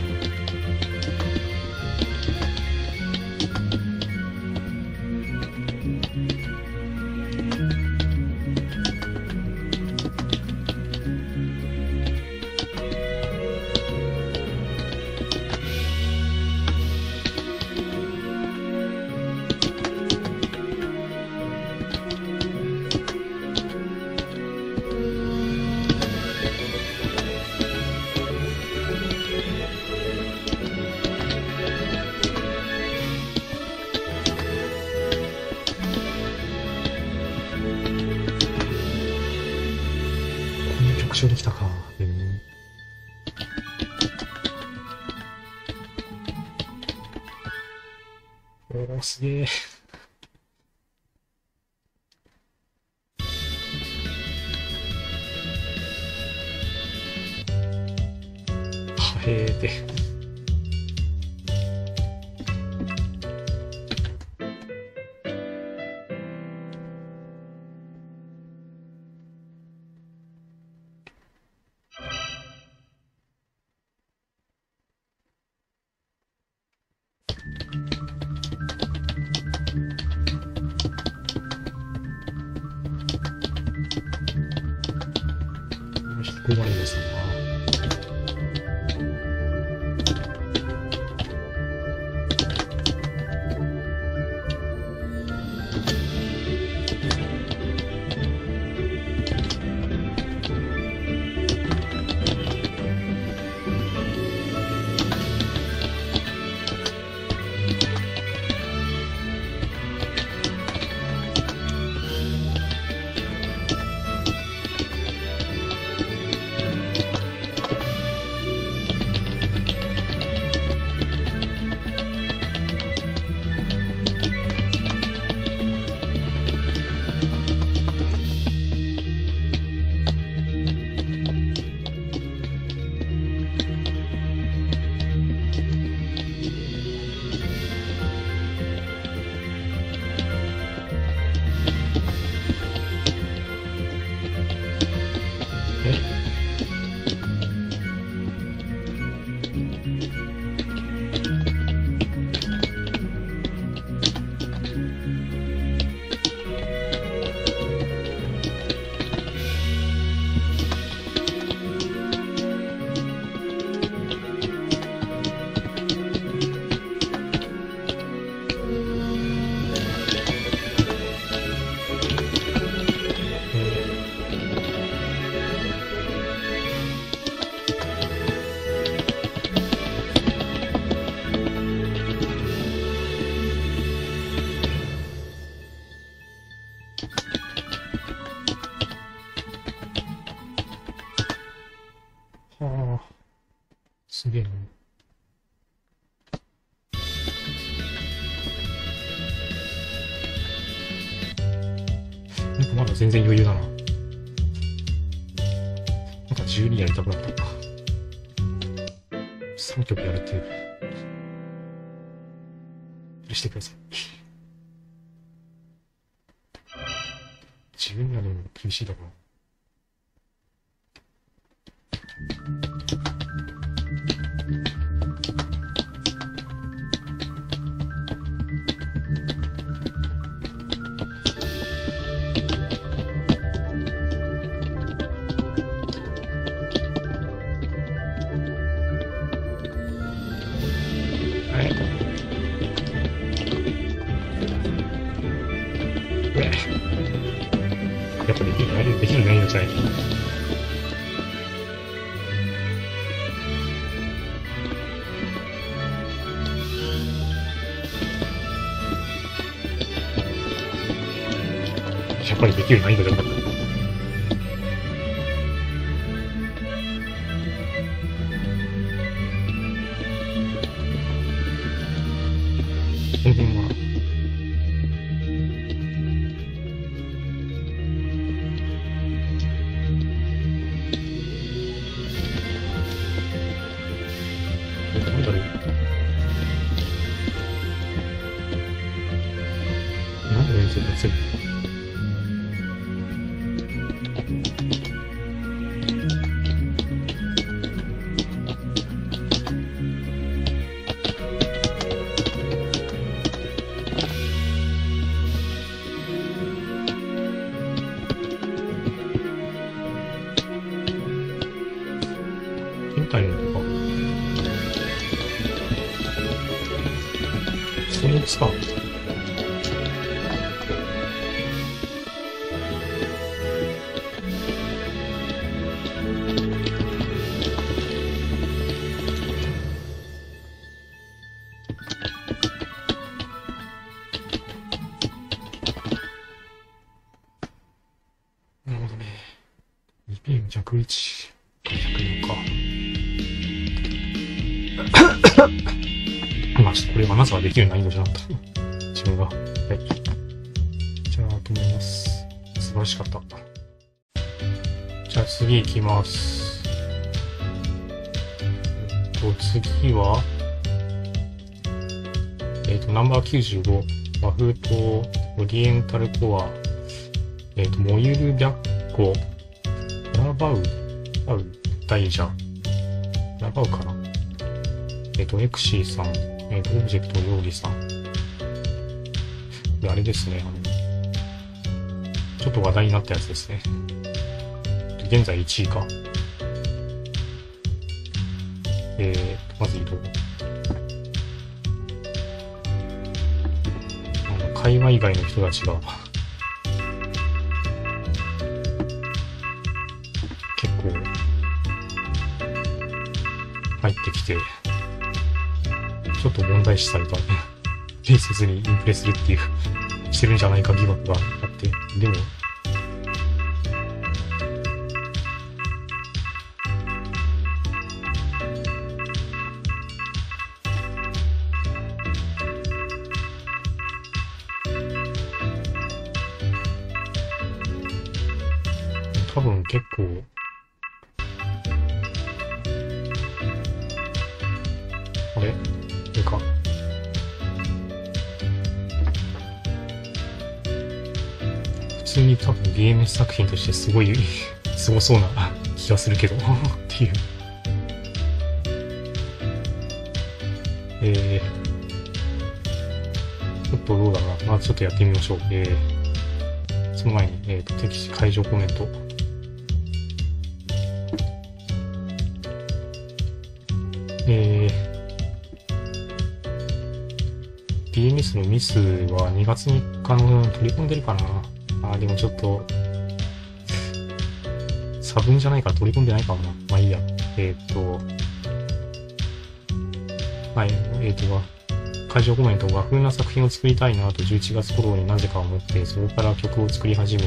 しいところ。っぱりできる難易度じゃなかった。とこれはまずはできる難易度じゃなかった。自分が。はい。じゃあ、と思います。素晴らしかった。じゃあ次行きます。えっと、次は、えっと、ナンバー95、和風とオリエンタルコア、えっと、モユル白虎、ラバウ、ラバウ大蛇、ラバウかなえっ、と、エクシーさん、えっ、と、オブジェクト料理さん。であれですね、ちょっと話題になったやつですね。現在1位か。えー、まず移動。あの、会話以外の人たちが、視された、ペせずにインプレするっていう、してるんじゃないか疑惑があって、でも、品としてすごい、すごそうな気がするけど、っていう。えー、ちょっとどうだろうな。まあちょっとやってみましょう。えー、その前に、えっ、と、敵地会場コメント。えー、BMS のミスは2月3日の取り込んでるかなあでもちょっと、差分じゃないから取り込んでないかもな。まあいいや。えーっと、はい、えーっと、会場コメント、和風な作品を作りたいなと11月頃になぜか思って、そこから曲を作り始め、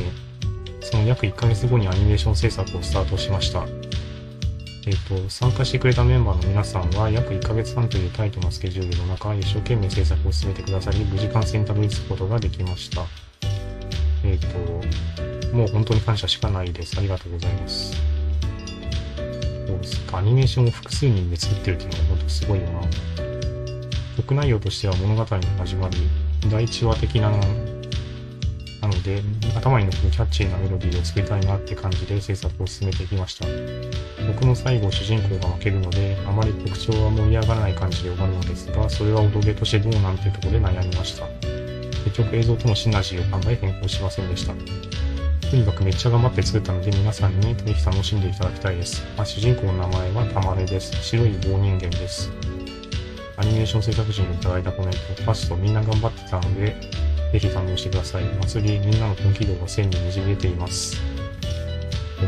その約1ヶ月後にアニメーション制作をスタートしました。えっと、参加してくれたメンバーの皆さんは約1ヶ月半というタイトなスケジュールの中、一生懸命制作を進めてくださり、無事完成にたどり着くことができました。えっ、と、もう本当に感謝しかないです。ありがとうございます。そうですか。アニメーションを複数人で作ってるっていうのが本当すごいよな。曲内容としては物語の始まり、第一話的なのなので、頭に残るキャッチーなメロディーを作りたいなって感じで制作を進めてきました。僕の最後、主人公が負けるので、あまり曲調は盛り上がらない感じで終わるのですが、それは踊げとしてどうなんていうところで悩みました。結局映像とのシナジーを考え変更しませんでした。とにかくめっちゃ頑張って作ったので皆さんにぜひ楽しんでいただきたいです。まあ、主人公の名前はたまれです。白い棒人間です。アニメーション制作陣にいただいたコメント、ファストみんな頑張ってたので、ぜひ堪能してください。祭りみんなの本気度が線ににじみ出ています。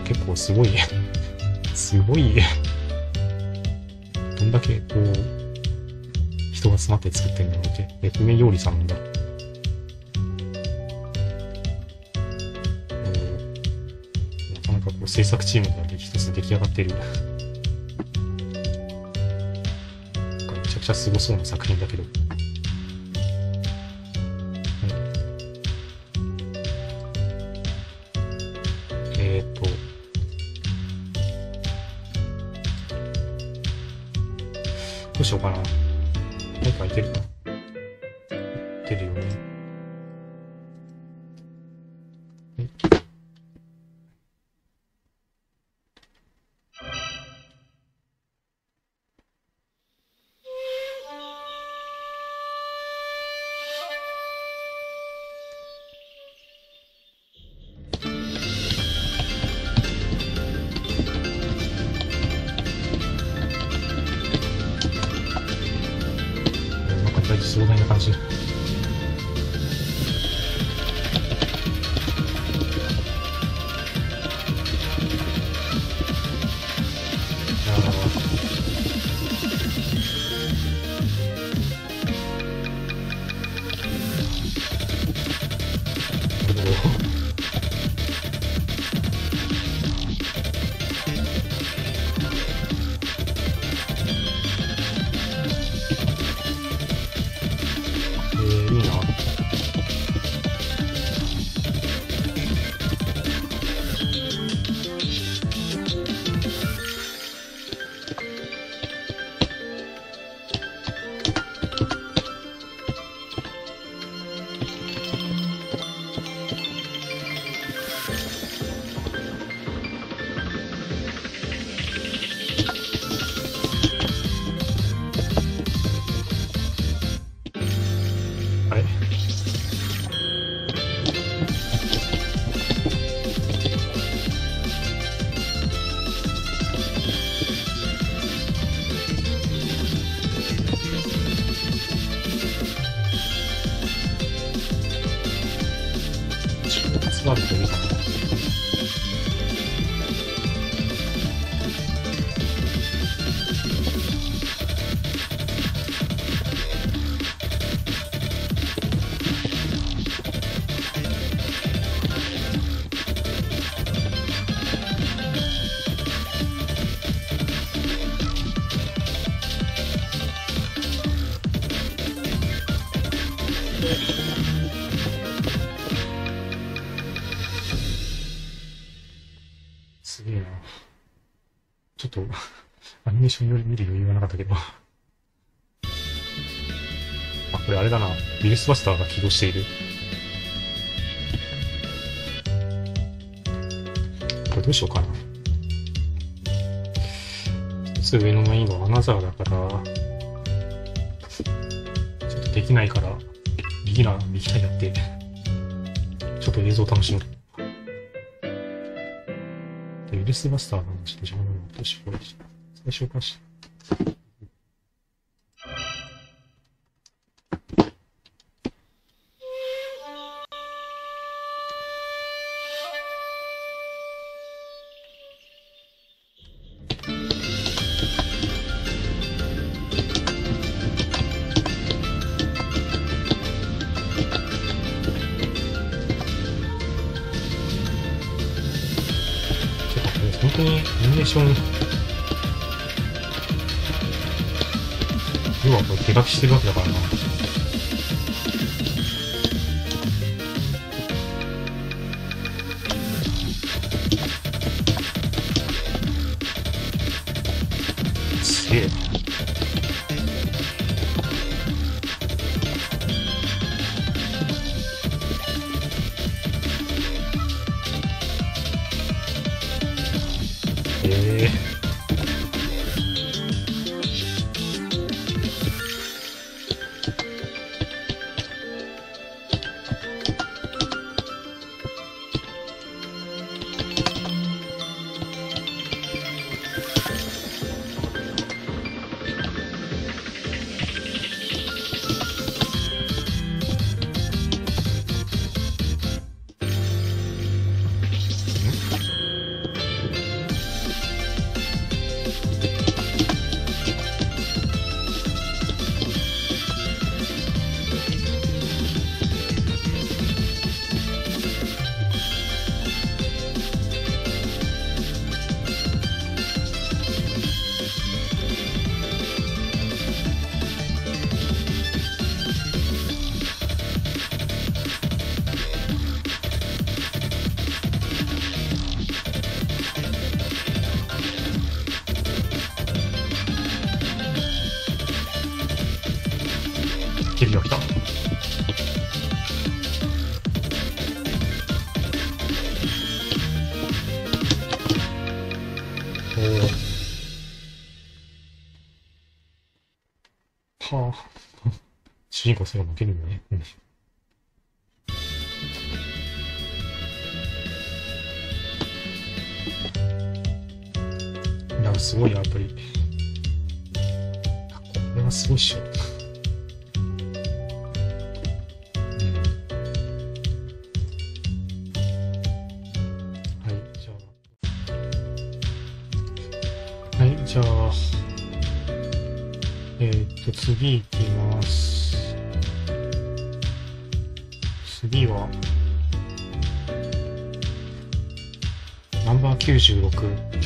結構すごい、すごい、どんだけこう、人が集まって作ってんだろうって。で、不明料理さんだ。制作チームが一つ出来上がってる。めちゃくちゃすごそうな作品だけど。これあれだな。ビルスバスターが起動している。これどうしようかな。一つ上の難易度はアナザーだから、ちょっとできないから、ビギナー、ビギナーやって、ちょっと映像楽しむ。で、ウイルスバスターのちょっと邪魔なのどうしこれ最初からし。してるわけだからな。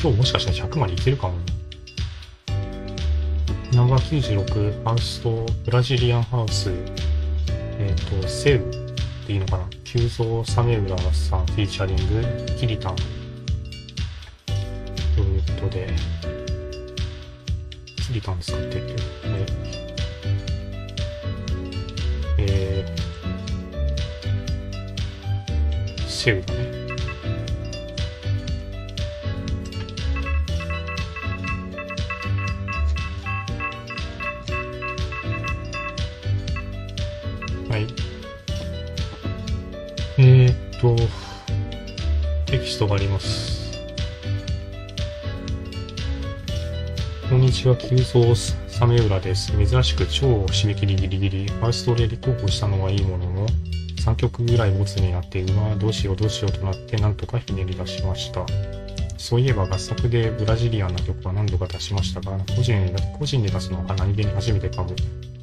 今日もしかしたら100までいけるかもね。ナンバー96、ハウスとブラジリアンハウス、えっ、と、セウっていいのかな急増サメウラさんフィーチャリング、キリタン。急増サメウラです。珍しく超締め切りギリギリ、ファーストで立候補したのはいいものの、3曲ぐらいボツになって、うわどうしようどうしようとなって、なんとかひねり出しました。そういえば合作でブラジリアンな曲は何度か出しましたが、個人個人で出すのは何気に初めてかも。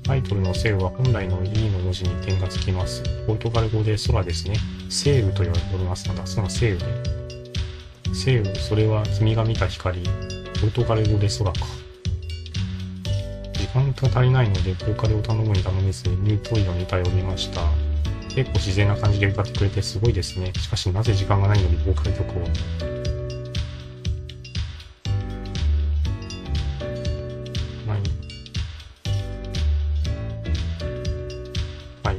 タイトルのセウは本来の E の文字に点がつきます。ポルトガル語で空ですね。セウと呼びますのだ。そのセウね。セウ、それは君が見た光。ポルトガル語で空か。時間が足りないので、ボーカルを頼むに頼めず、ニュートイオに頼りました。結構自然な感じで歌ってくれてすごいですね。しかしなぜ時間がないのにボーカル曲を。はい。はい。はい。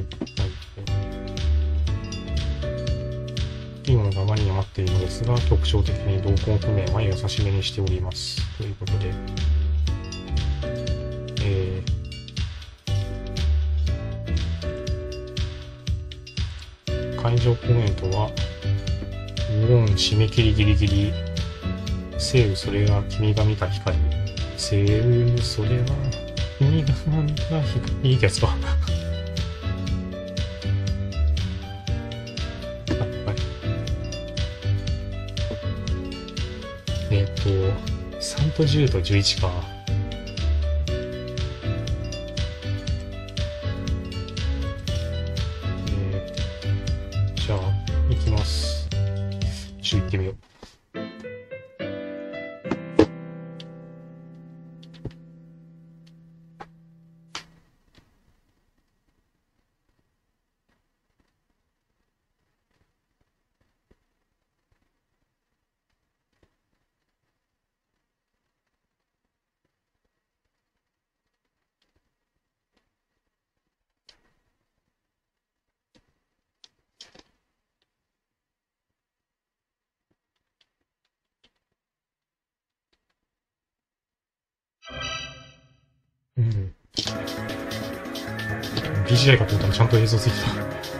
いいものがあまりに余っているのですが、局長的に同梱譜面は優しめにしております。ということで、ー、会場コメントは、無論締め切りギリギリ、セウそれが君が見た光。セウそれは君が見た光。いいやつか。えっ、と、3と10と11か。と映像ついてた。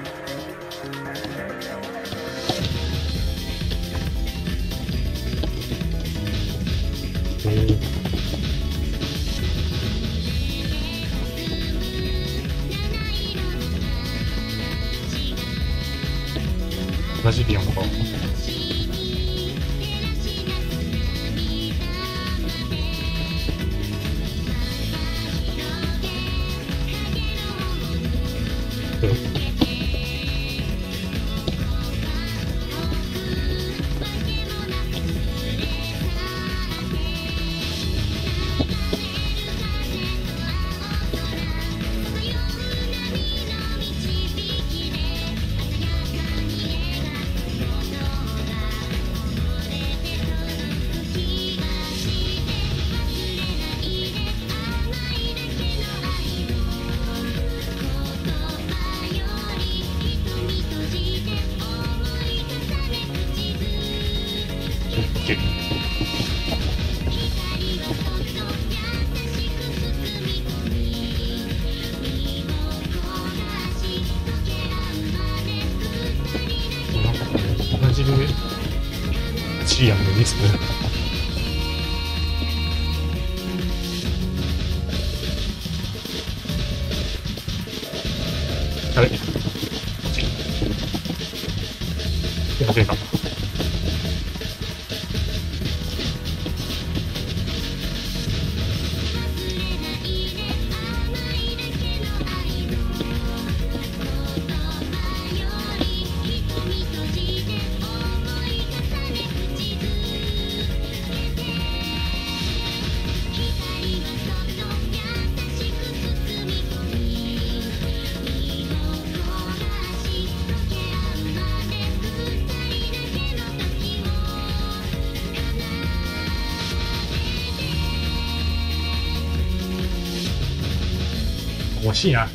信啊。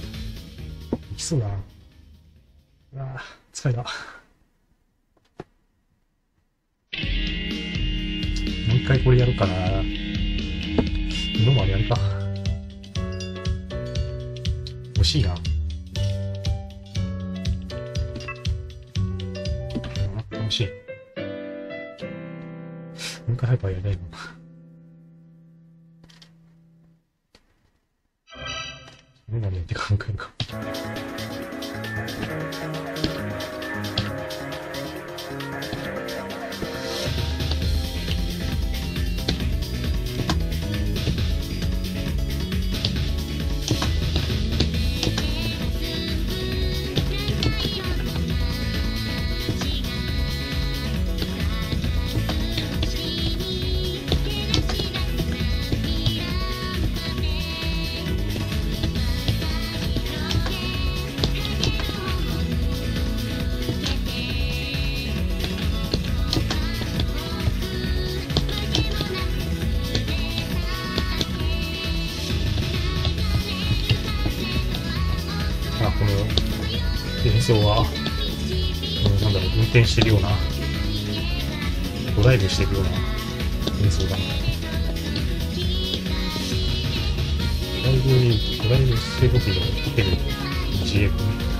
転してるような、ドライブしてるような演奏だな。ドライブに、ドライブしてる時のホテルの GF。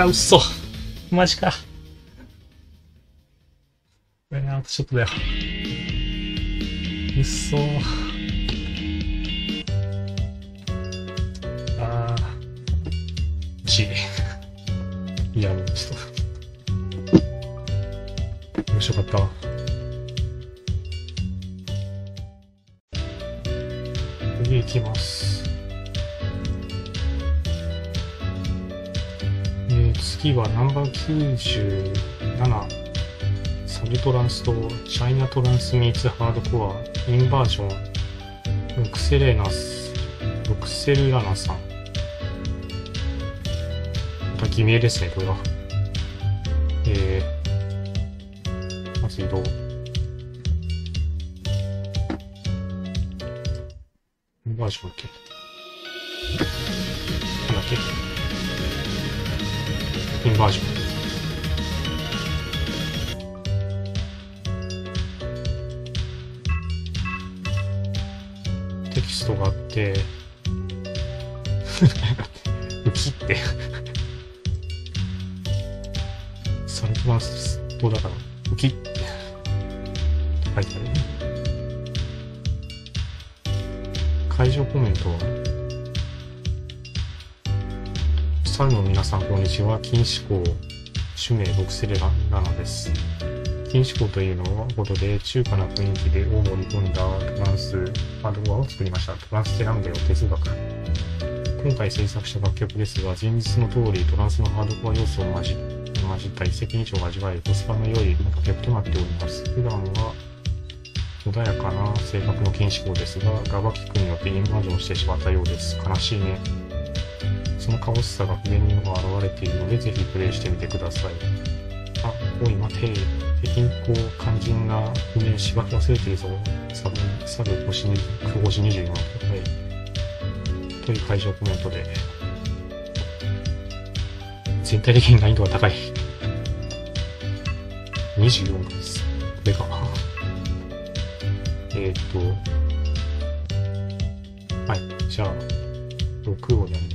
あ、うっそ。マジか。えー、あとちょっとだよ。うっそーはナンバー97。サブトランスとチャイナトランスミーツハードコアインバージョンロクセレナスロクセルラナさんまた偽名ですねこれは主名ロクセレラナナです。禁止校というのはことで中華な雰囲気でを盛り込んだトランスハードコアを作りました。トランステランゲの哲学。今回制作した楽曲ですが、前日の通りトランスのハードコア要素を混じ混じった一石二鳥を味わえるコスパの良い楽曲となっております。普段は穏やかな性格の禁止校ですが、ガバキックによってインバージョンしてしまったようです。悲しいね。そのカオスさが譜面にも現れているので、ぜひプレイしてみてください。あ、おい待て。貧困肝心な譜面しばき忘れてるぞ。サブ、サブ星に、9星24。はい。という会場コメントで。全体的に難易度が高い。24です。これか。えーっと。はい。じゃあ、6をやり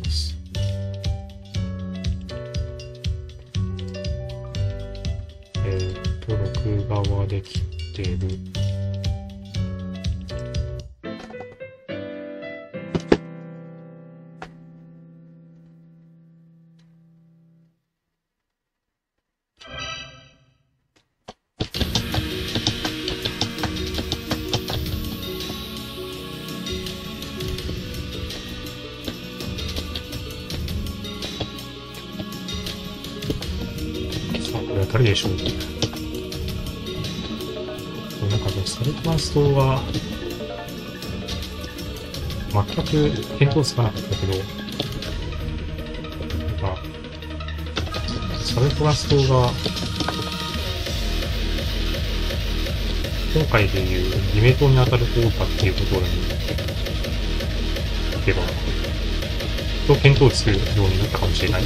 全く見当つかなかったけど、なんか、サルトラストが、今回でいうリメイトに当たる方かっていうところに行けば、と見当つくようになったかもしれない。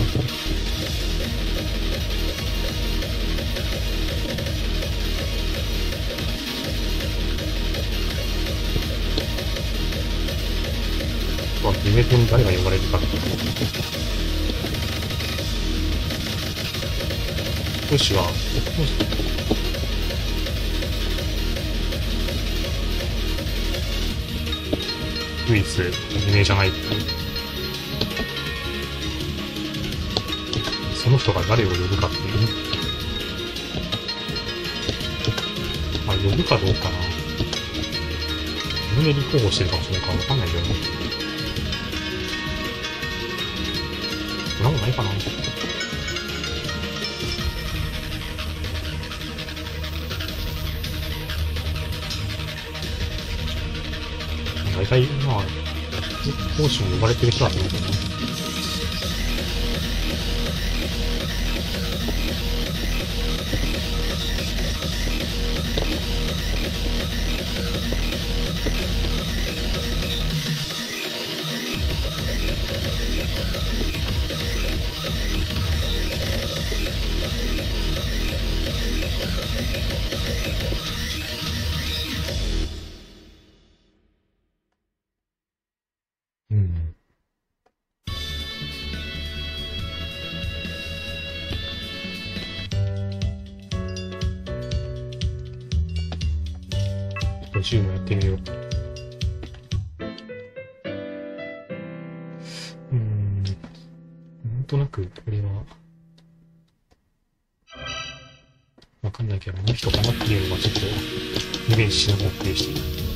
まあ、イベントに誰が呼ばれるかっていうと、トシは、唯一有名じゃないっていう。その人が誰を呼ぶかっていう。まあ、呼ぶかどうかな。自分で立候補してるかもしれないからわかん。ないけどね。ないかな。大体、まあ、講師も呼ばれてる人だと思うけどね。ってみよう。うん。なんとなく、これは、わかんないけど、あの人かなっていうのはちょっと、イメージしながらプレイしてる。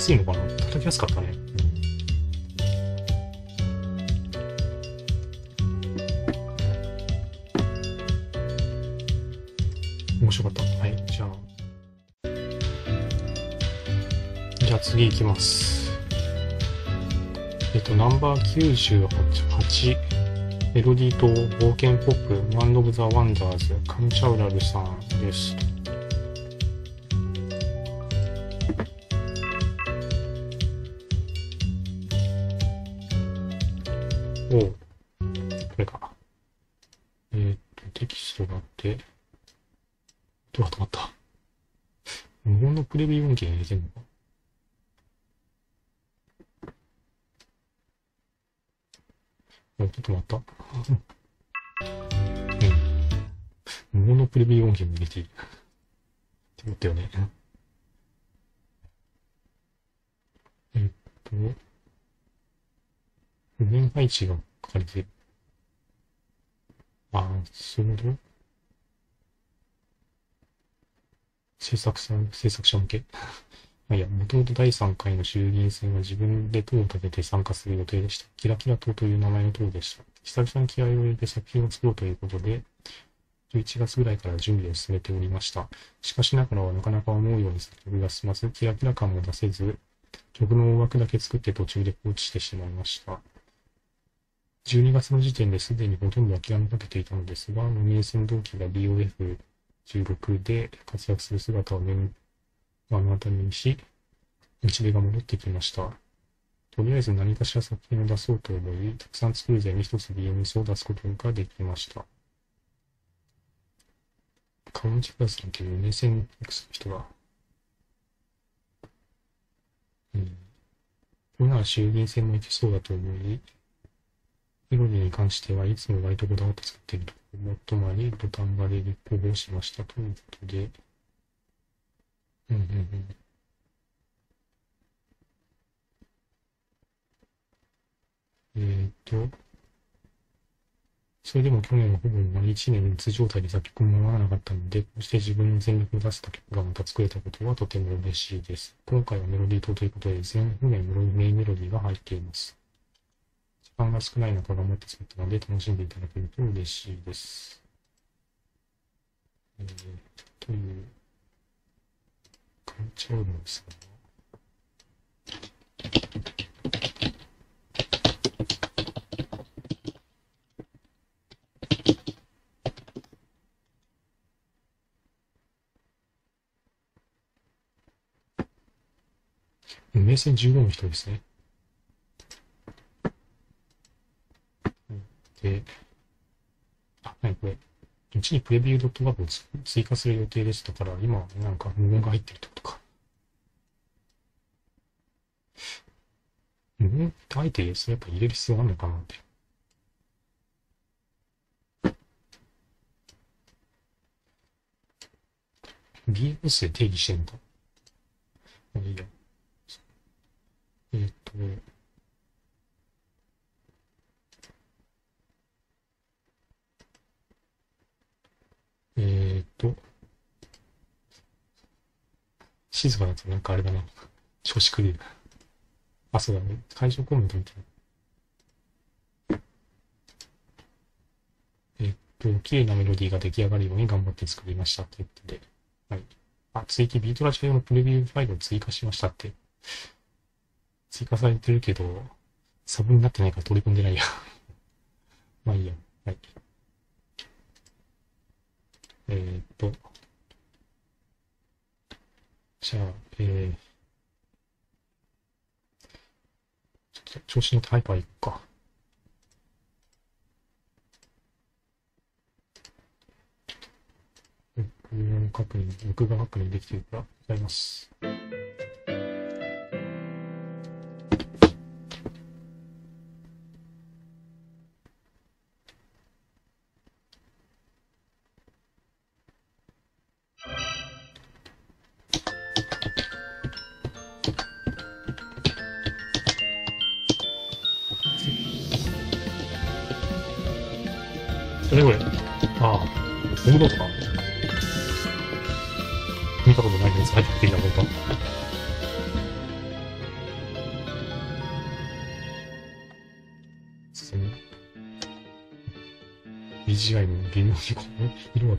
やすいのかな？叩きやすかったね。面白かった。はい、じゃあ。じゃあ次行きます。えっと、ナンバー98、メロディーと冒険ポップ、ワンオブザ・ワンダーズ、カムチャウラルさんです。譜面配置が書かれてる。ああ、そういうこと制作者、制作者向け?ま あいや、もともと第3回の衆議院選は自分で党を立てて参加する予定でした。キラキラ党という名前の党でした。久々に気合を入れて作品を作ろうということで、11月ぐらいから準備を進めておりました。しかしながらなかなか思うように作曲が進まず、キラキラ感も出せず、曲の大枠だけ作って途中で放置してしまいました。12月の時点ですでにほとんど諦めかけていたのですが、ノミネーション動機が BOF16 で活躍する姿を目の当たりにし、モチベが戻ってきました。とりあえず何かしら作品を出そうと思い、たくさん作る前に一つ BMS を出すことができました。カウンチクラスのけど、目線 X の人が。うん。これなら衆議院選もいけそうだと思い、メロディーに関してはいつも割とこだわって作っているところもっともあり、土壇場で立候補しましたということで、うんうんうん。えーっと、それでも去年はほぼ1年うつ状態で作曲も回らなかったので、こうして自分の全力を出せた曲がまた作れたことはとても嬉しいです。今回はメロディーとということで、全譜面メロメインメロディーが入っています。間が少ない中頑張って作ったので楽しんでいただけると嬉しいです。えー、という感じなんですが、運命線15の人ですね。で、あ、なにこれ。うちにプレビュー .gov を追加する予定でしたから、今、なんか無言が入ってるってことか。無言ってあえて、それやっぱ入れる必要あるのかなって。BMS で定義してんだ。まあいいや。えーっと、えーっと、静かだとなんかあれだな。調子狂う。あ、そうだね。会場コメントみたいな。えーと、綺麗なメロディーが出来上がるように頑張って作りましたということで。はい。あ、追記ビートラジオ用のプレビューファイルを追加しましたって。追加されてるけど、サブになってないから取り込んでないや。まあいいや。はい。えーっと。じゃあ、えー、ちょっと調子のタイパーいくか。録音確認、録画確認できているから、ございます。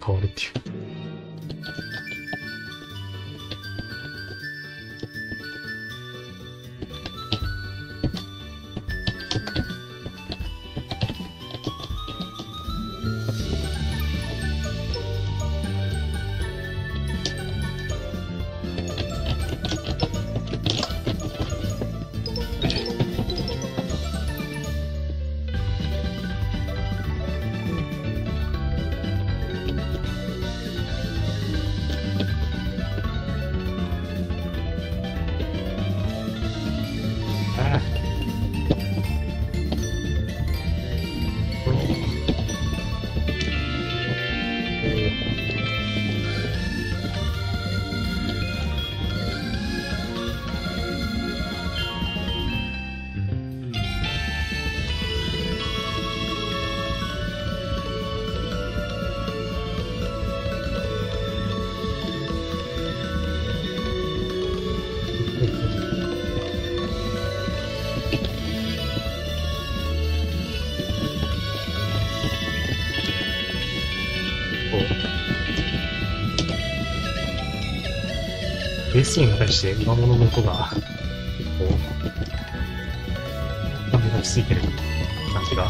う対して今物の子が、結構、感じがついてる感じが。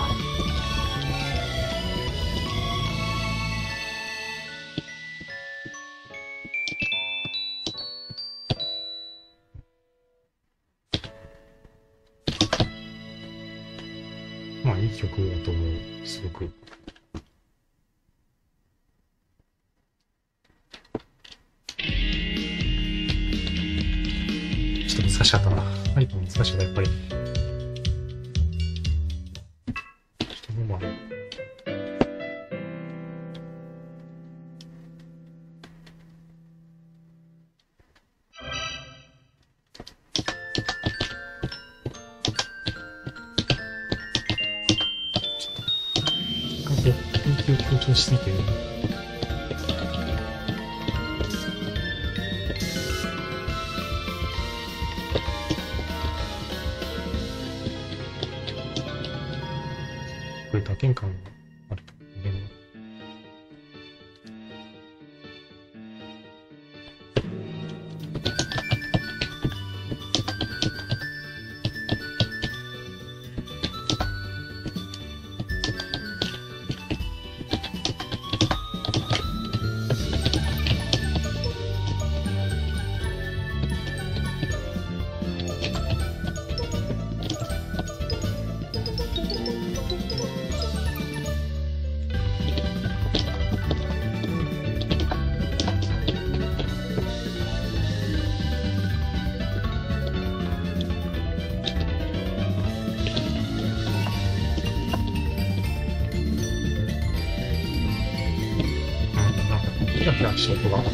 キラキ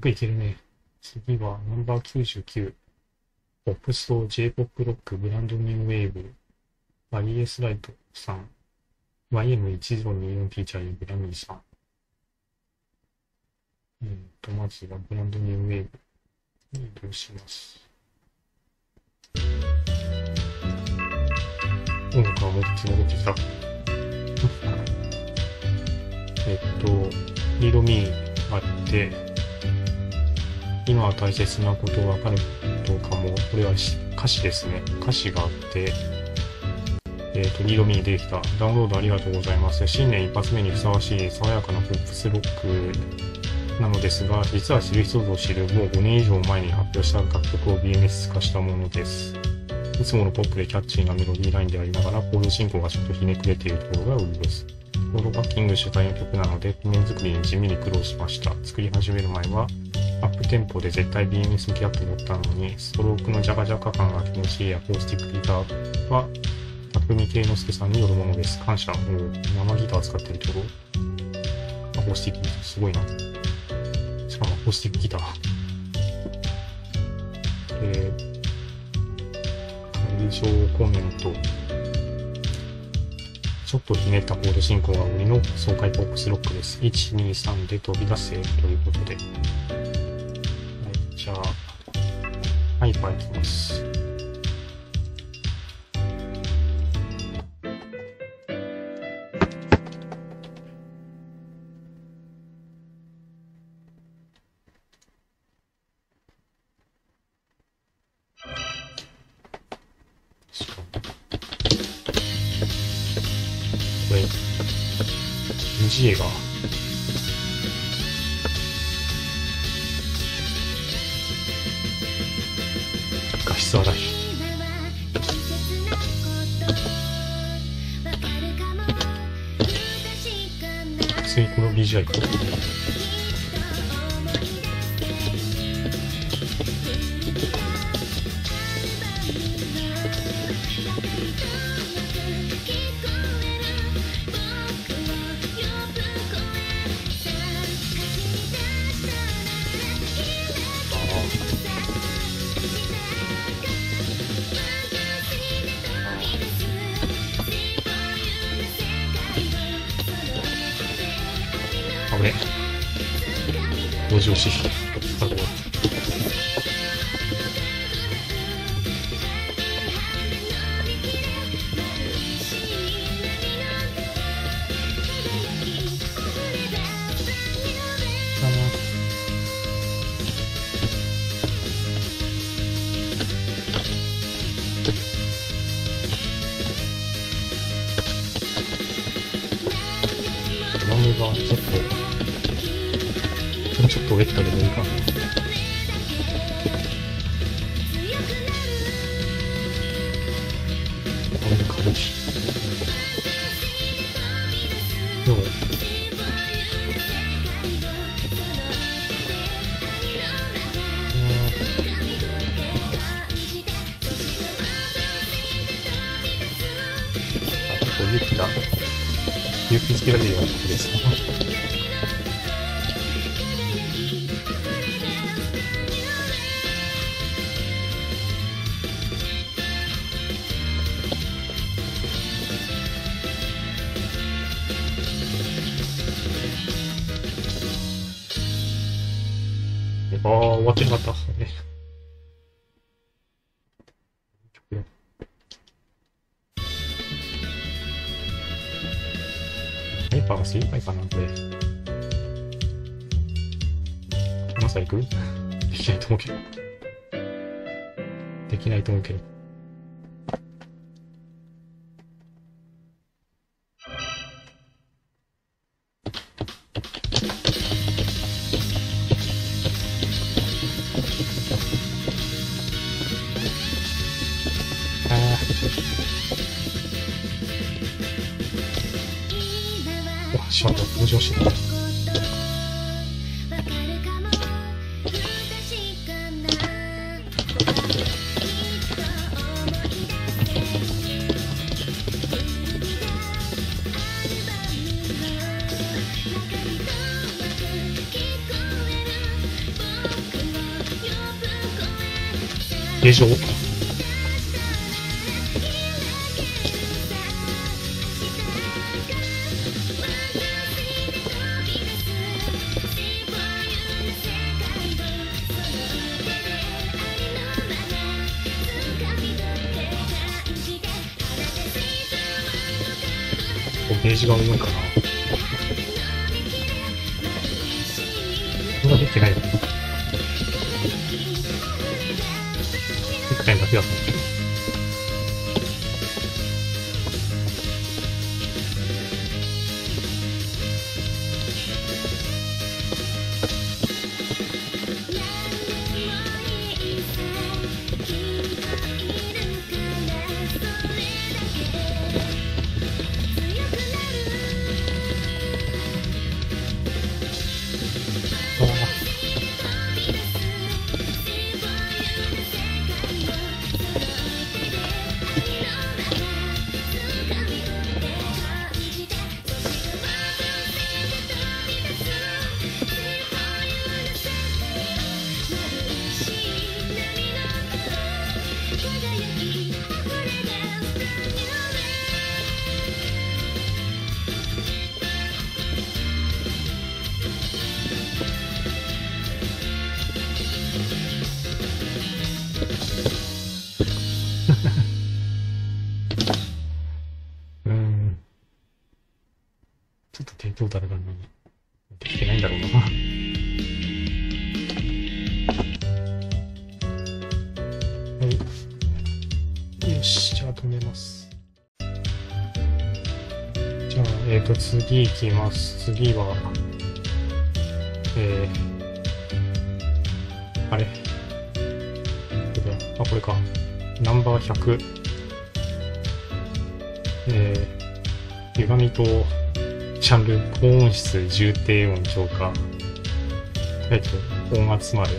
100いけるね。次はナンバー99。ポップスと J-POP ロック、ブランドニューウェーブ、バリエスライトさん、YM1024 フィーチャーユーブラミーさん。えーと、まずはブランドニューウェーブに移動します？音楽が戻って戻ってきた。えっと、リードミーあって、今は大切なことわかるどうかも、これは歌詞ですね。歌詞があって、えっと、リードミーに出てきた。ダウンロードありがとうございます。新年一発目にふさわしい爽やかなポップスロックなのですが、実は知る人ぞ知るもう5年以上前に発表した楽曲を BMS 化したものです。いつものポップでキャッチーなメロディーラインでありながら、コード進行がちょっとひねくれているところが売りです。コードバッキング主体の曲なので、譜面作りに地味に苦労しました。作り始める前は、アップテンポで絶対 BMS 向きだと思ったのに、ストロークのジャカジャカ感が気持ちいいアコースティックギターは、匠圭之助さんによるものです。感謝。もう生ギター使ってるところ。アコースティックギター、すごいな。しかもアコースティックギター。えー会場コメント。ちょっとひねったコード進行が売りの爽快ポップスロックです。1、2、3で飛び出せということで。じゃあ、ハイパーいきます。次行きます。次は、えー、あれ？あ、これか。ナンバー100。えー、歪みとジャンル、高音質、重低音超過。えっと、音集まる、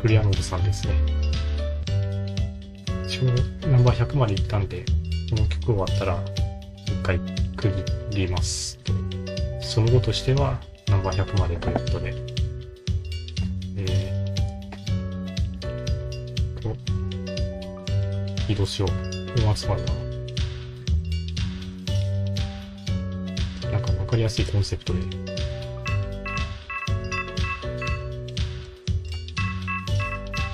クリアノブさんですね。一応、ナンバー100まで行ったんで、この曲終わったら、一回区切ります。その後としては、ナンバー100までということで。えー、と、移動しよう。音集まるな。なんかわかりやすいコンセプトで。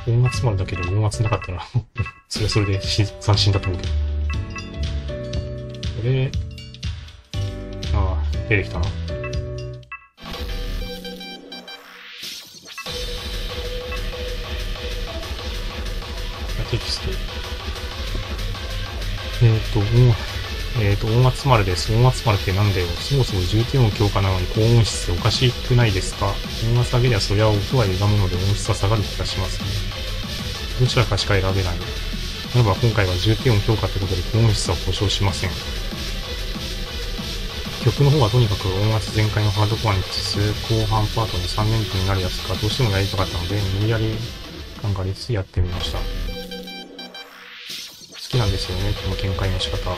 音圧まるだけで音圧なかったら、それはそれでし斬新だと思うけど。これ、ああ、出てきたな。えっ、と、音えっ、と、音圧丸です。音圧丸ってなんだよ。そもそも重低音強化なのに高音質おかしくないですか？音圧上げりゃそりゃ音は歪むので音質は下がる気がしますね。どちらかしか選べない。例えば今回は重低音強化ってことで高音質は保証しません。曲の方はとにかく音圧全開のハードコアにつつ後半パートに3連符になるやつがどうしてもやりたかったので無理やり感がりつつやってみました。きなんですよね、この見解の仕方。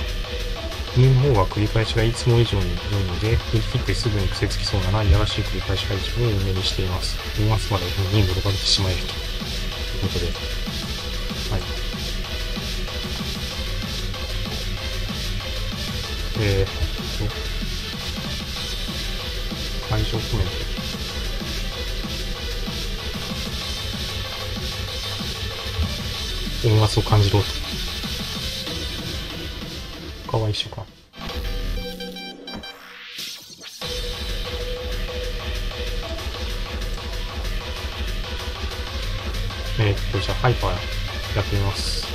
犬の方は繰り返しがいつも以上に良いので、振り切ってすぐに癖つきそうなら、いやらしい繰り返しが一番を目にしています。音圧までに戻られてしまえると。ということで。はい。えーっと、会場コメント。音圧を感じろと。は一緒か。えっと、じゃあ、ハイパーやってみます。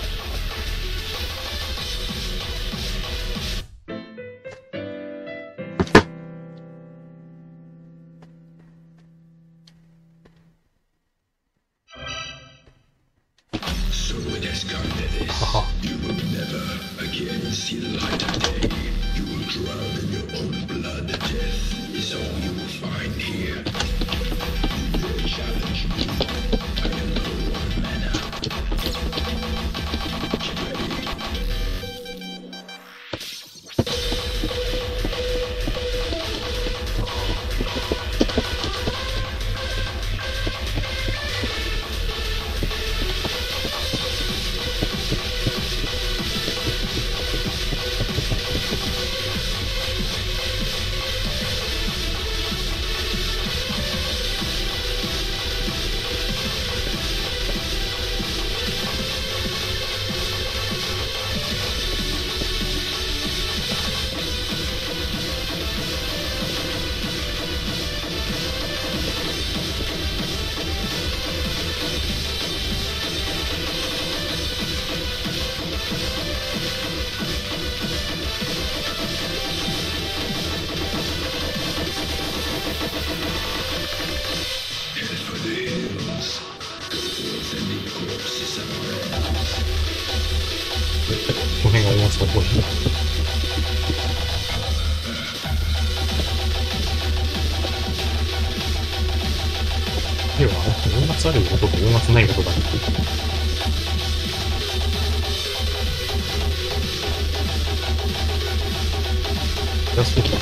つある音と音圧ない音がある。いや、そうだ。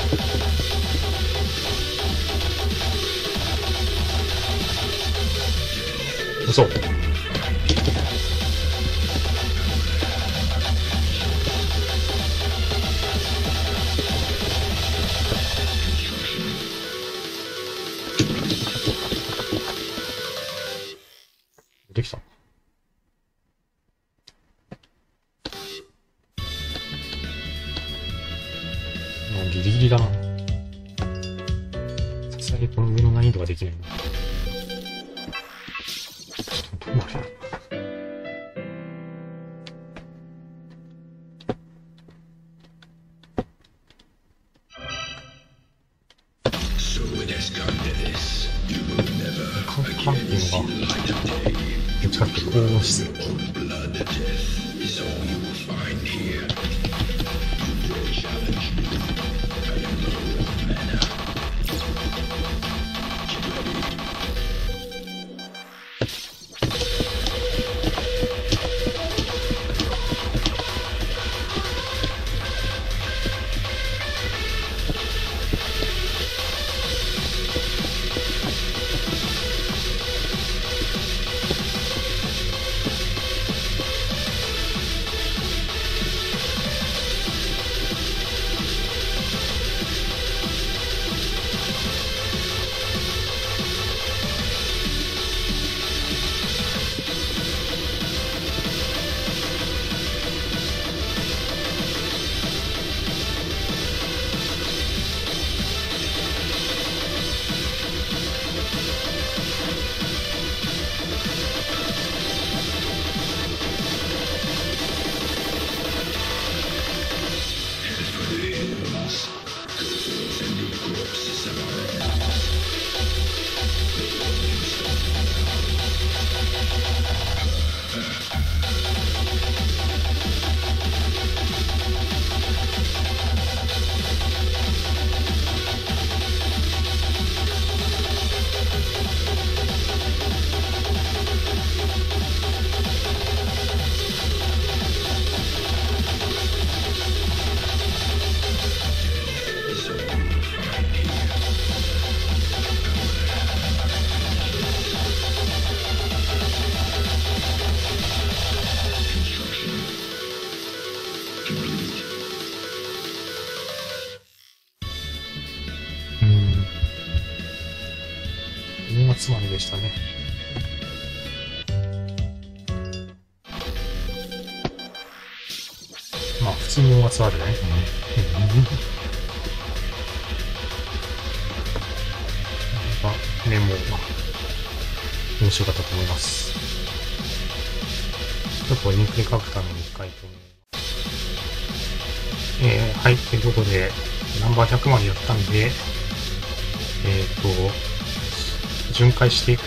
していく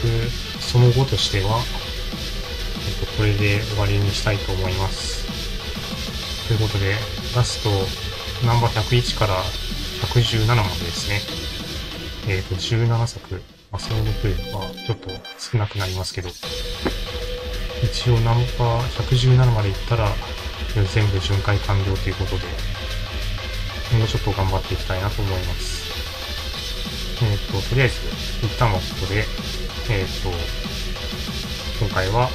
その後としては、えっ、と、これで終わりにしたいと思います。ということで、ラスト、ナンバー101から117までですね。えっ、と、17作、まあ、その分はちょっと少なくなりますけど、一応ナンバー117まで行ったら、全部巡回完了ということで、もうちょっと頑張っていきたいなと思います。えっ、と、とりあえず、一旦はここで、えっ、と、今回は、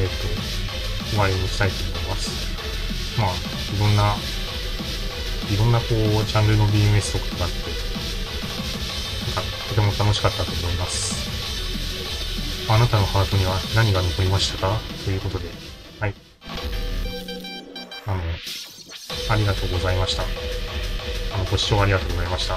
えっ、と、終わりにしたいと思います。まあ、いろんな、いろんなこう、ジャンネルの BMS とかがあって、なんか、とても楽しかったと思います。あなたのハートには何が残りましたか？ということで、はい。あの、ありがとうございました。あの、ご視聴ありがとうございました。